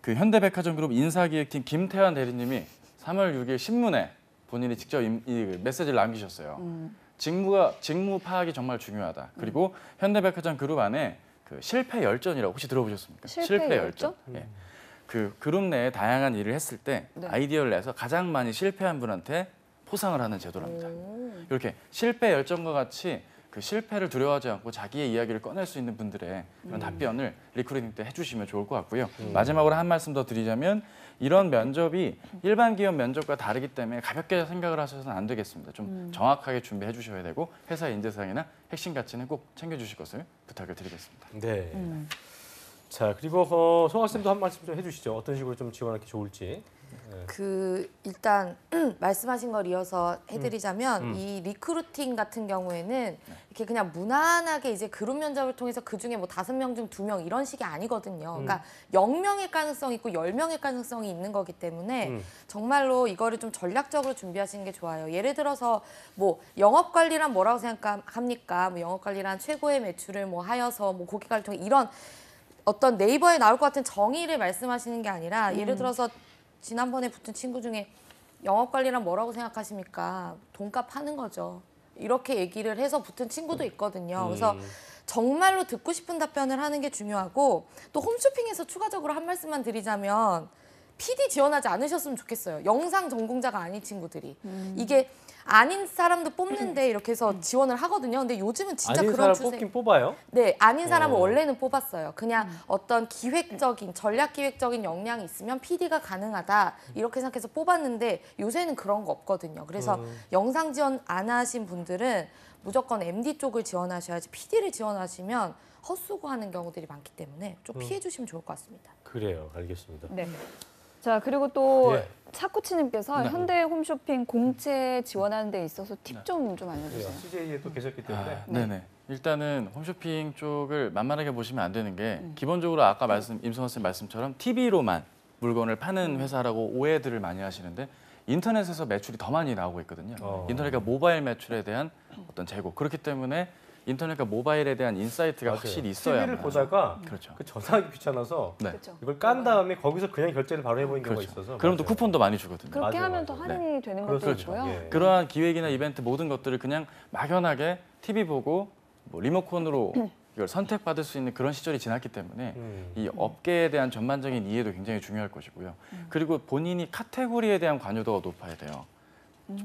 그 현대백화점그룹 인사기획팀 김태환 대리님이 3월 6일 신문에 본인이 직접 임- 이 메시지를 남기셨어요. 음. 직무가 직무 파악이 정말 중요하다. 그리고 현대백화점 그룹 안에 그 실패 열전이라고 혹시 들어보셨습니까? 실패 열전? 예. 그 그룹 내에 다양한 일을 했을 때 네. 아이디어를 내서 가장 많이 실패한 분한테 포상을 하는 제도랍니다. 오. 이렇게 실패 열전과 같이 그 실패를 두려워하지 않고 자기의 이야기를 꺼낼 수 있는 분들의 그런 답변을 recruiting 때 해주시면 좋을 것 같고요. 마지막으로 한 말씀 더 드리자면 이런 면접이 일반 기업 면접과 다르기 때문에 가볍게 생각을 하셔서는 안 되겠습니다. 좀 정확하게 준비해 주셔야 되고 회사 인재상이나 핵심 가치는 꼭 챙겨주실 것을 부탁을 드리겠습니다. 네. 음. 자 그리고 어, 송아 쌤도 한 말씀 좀 해주시죠. 어떤 식으로 좀 지원하기 좋을지. 그 일단 <clears throat> 말씀하신 걸 이어서 해드리자면 음. 이 recruiting 같은 경우에는 이렇게 그냥 무난하게 이제 그룹 면접을 통해서 그 중에 뭐 다섯 명 중 두 명 이런 식이 아니거든요. 음. 그러니까 영 명의 가능성이 있고 열 명의 가능성이 있는 거기 때문에 음. 정말로 이거를 좀 전략적으로 준비하시는 게 좋아요. 예를 들어서 뭐 영업 관리란 뭐라고 생각합니까? 뭐 영업 관리란 최고의 매출을 뭐 하여서 뭐 고객 관리 통해 이런 어떤 네이버에 나올 것 같은 정의를 말씀하시는 게 아니라 예를 들어서 지난번에 붙은 친구 중에 영업 관리란 뭐라고 생각하십니까? 돈값 하는 거죠. 이렇게 얘기를 해서 붙은 친구도 있거든요. 그래서 음. 정말로 듣고 싶은 답변을 하는 게 중요하고 또 홈쇼핑에서 추가적으로 한 말씀만 드리자면 PD 지원하지 않으셨으면 좋겠어요. 영상 전공자가 아닌 친구들이 이게 아닌 사람도 뽑는데 이렇게 해서 지원을 하거든요. 근데 요즘은 진짜 아닌 그런 사람 추세. 뽑긴 뽑아요. 네, 아닌 사람은 어. 원래는 뽑았어요. 그냥 어떤 기획적인 전략 기획적인 역량이 있으면 PD가 가능하다 이렇게 생각해서 뽑았는데 요새는 그런 거 없거든요. 그래서 음. 영상 지원 안 하신 분들은 무조건 MD 쪽을 지원하셔야지 PD를 지원하시면 헛수고하는 경우들이 많기 때문에 좀 음. 피해 주시면 좋을 것 같습니다. 그래요. 알겠습니다. 네. 자 그리고 또 예. 차코치님께서 네. 현대 홈쇼핑 공채 지원하는 데 있어서 팁 좀좀 그래요. 알려주세요. CJ에 또 계셨기 때문에. 아, 네 네. 일단은 홈쇼핑 쪽을 만만하게 보시면 안 되는 게 기본적으로 아까 말씀 임성원 쌤 말씀처럼 TV로만 물건을 파는 회사라고 오해들을 많이 하시는데 인터넷에서 매출이 더 많이 나오고 있거든요. 어. 인터넷과 모바일 매출에 대한 어떤 제고 그렇기 때문에 인터넷과 모바일에 대한 insight가 확실히 있어야 TV를 보다가 그렇죠. 그 전화하기 귀찮아서 네. 그렇죠. 이걸 깐 다음에 거기서 그냥 결제를 바로 해보는 경우가 그렇죠. 있어서. 그럼 또 맞아요. 쿠폰도 많이 주거든요. 그렇게 맞아요, 하면 더 맞아요. 할인이 되는 그럴 것도 수 있죠. 있고요. 예. 그러한 기획이나 이벤트 모든 것들을 그냥 막연하게 TV 보고 뭐 리모컨으로 <clears throat> 이걸 선택받을 수 있는 그런 시절이 지났기 때문에 음. 이 업계에 대한 전반적인 이해도 굉장히 중요할 것이고요. 그리고 본인이 카테고리에 대한 관여도가 높아야 돼요.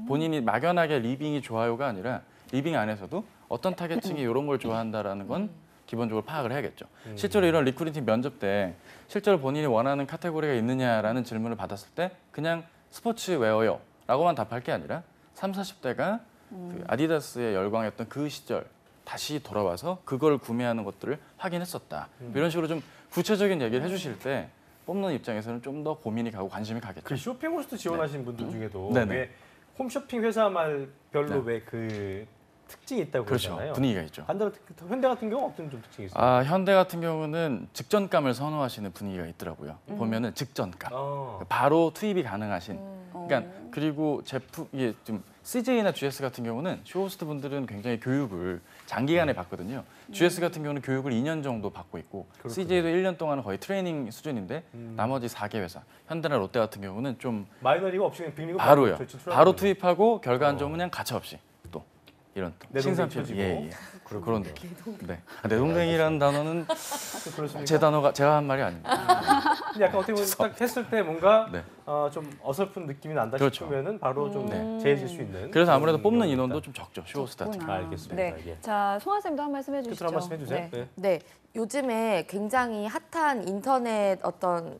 본인이 막연하게 living이 좋아요가 아니라 living 안에서도 어떤 타겟층이 이런 걸 좋아한다라는 건 기본적으로 파악을 해야겠죠. 실제로 이런 recruiting 면접 때 실제로 본인이 원하는 카테고리가 있느냐라는 질문을 받았을 때 그냥 스포츠 웨어요 라고만 답할 게 아니라 3, 40대가 그 아디다스에 열광했던 그 시절 다시 돌아와서 그걸 구매하는 것들을 확인했었다. 이런 식으로 좀 구체적인 얘기를 해주실 때 뽑는 입장에서는 좀 더 고민이 가고 관심이 가겠죠. 그 쇼핑 호스트 지원하신 분들 중에도 홈쇼핑 회사별로 네. 왜 그 특징이 있다고 그렇죠. 그러잖아요. 분위기가 있죠. 반대로 현대 같은 경우 어떤 좀 특징이 있어요? 아, 현대 같은 경우는 실전감을 선호하시는 분위기가 있더라고요. 보면은 실전감. 어. 바로 투입이 가능하신. 어. 그러니까 그리고 제품 이게 좀 CJ나 GS 같은 경우는 쇼호스트 분들은 굉장히 교육을 장기간에 받거든요. GS 같은 경우는 교육을 2년 정도 받고 있고 그렇군요. CJ도 1년 동안은 거의 트레이닝 수준인데 음. 나머지 4개 회사 현대나 롯데 같은 경우는 좀 마이너리가 없이 그냥 빅리그 바로요. 바로. 투입하고 결과 안 어. 좋으면 그냥 가차 없이 또 이런 쳐지고. 예, 예. 그렇군요. 그런 네. 아, 내 동생이라는 단어는 그렇습니까? 제 단어가 제가 한 말이 아닙니다. 근데 약간 어떻게 보면 딱 했을 때 뭔가 네. 어, 좀 어설픈 느낌이 난다 그렇죠. 싶으면은 바로 좀 네. 제해질 수 있는. 그래서 아무래도 그런 뽑는 인원도 있다. 좀 적죠. 같은 경우. 그렇구나. 알겠습니다. 네. 예. 자, 송하 쌤도 한 말씀 해주시죠. 끝으로 한 말씀 해주세요. 네. 네. 네, 요즘에 굉장히 핫한 인터넷 어떤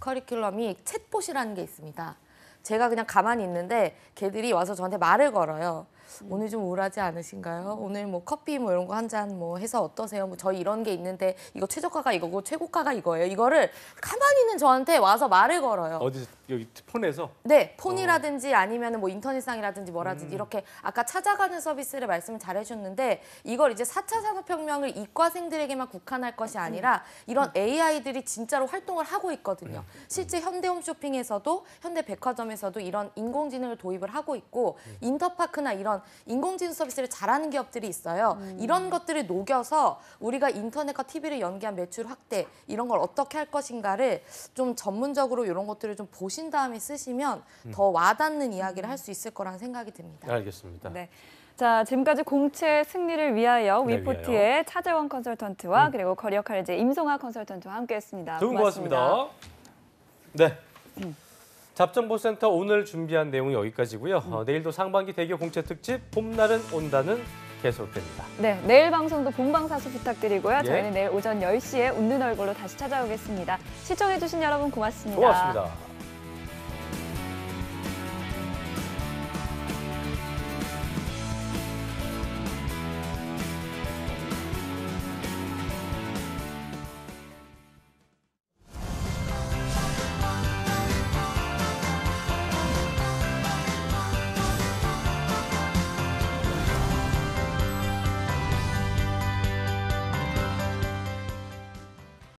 커리큘럼이 챗봇이라는 게 있습니다. 제가 그냥 가만히 있는데 걔들이 와서 저한테 말을 걸어요. 오늘 좀 우울하지 않으신가요? 오늘 뭐 커피 뭐 이런 거 한 잔 뭐 해서 어떠세요? 뭐 저희 이런 게 있는데 이거 최저가가 이거고 최고가가 이거예요. 이거를 가만히 있는 저한테 와서 말을 걸어요. 어디 여기 폰에서 네, 폰이라든지 아니면 뭐 인터넷상이라든지 음. 뭐라든지 이렇게 아까 찾아가는 서비스를 말씀을 잘 해주셨는데 이걸 이제 4차 산업혁명을 이과생들에게만 국한할 것이 아니라 이런 AI들이 진짜로 활동을 하고 있거든요. 실제 현대홈쇼핑에서도 현대백화점에서도 이런 인공지능을 도입을 하고 있고 인터파크나 이런 인공지능 서비스를 잘하는 기업들이 있어요. 이런 것들을 녹여서 우리가 인터넷과 TV를 연계한 매출 확대 이런 걸 어떻게 할 것인가를 좀 전문적으로 이런 것들을 좀 보신 다음에 쓰시면 더 와닿는 이야기를 할 수 있을 거라는 생각이 듭니다. 알겠습니다. 네. 자, 지금까지 공채 승리를 위하여 네, 위포트의 차재원 컨설턴트와 그리고 커리어 칼리지 임송아 컨설턴트와 함께했습니다. 두분 고맙습니다. 네. 잡정보센터 오늘 준비한 내용이 여기까지고요. 어, 내일도 상반기 대기업 공채 특집 봄날은 온다는 계속됩니다. 네, 내일 방송도 본방사수 부탁드리고요. 예. 저희는 내일 오전 10시에 웃는 얼굴로 다시 찾아오겠습니다. 시청해주신 여러분 고맙습니다. 고맙습니다.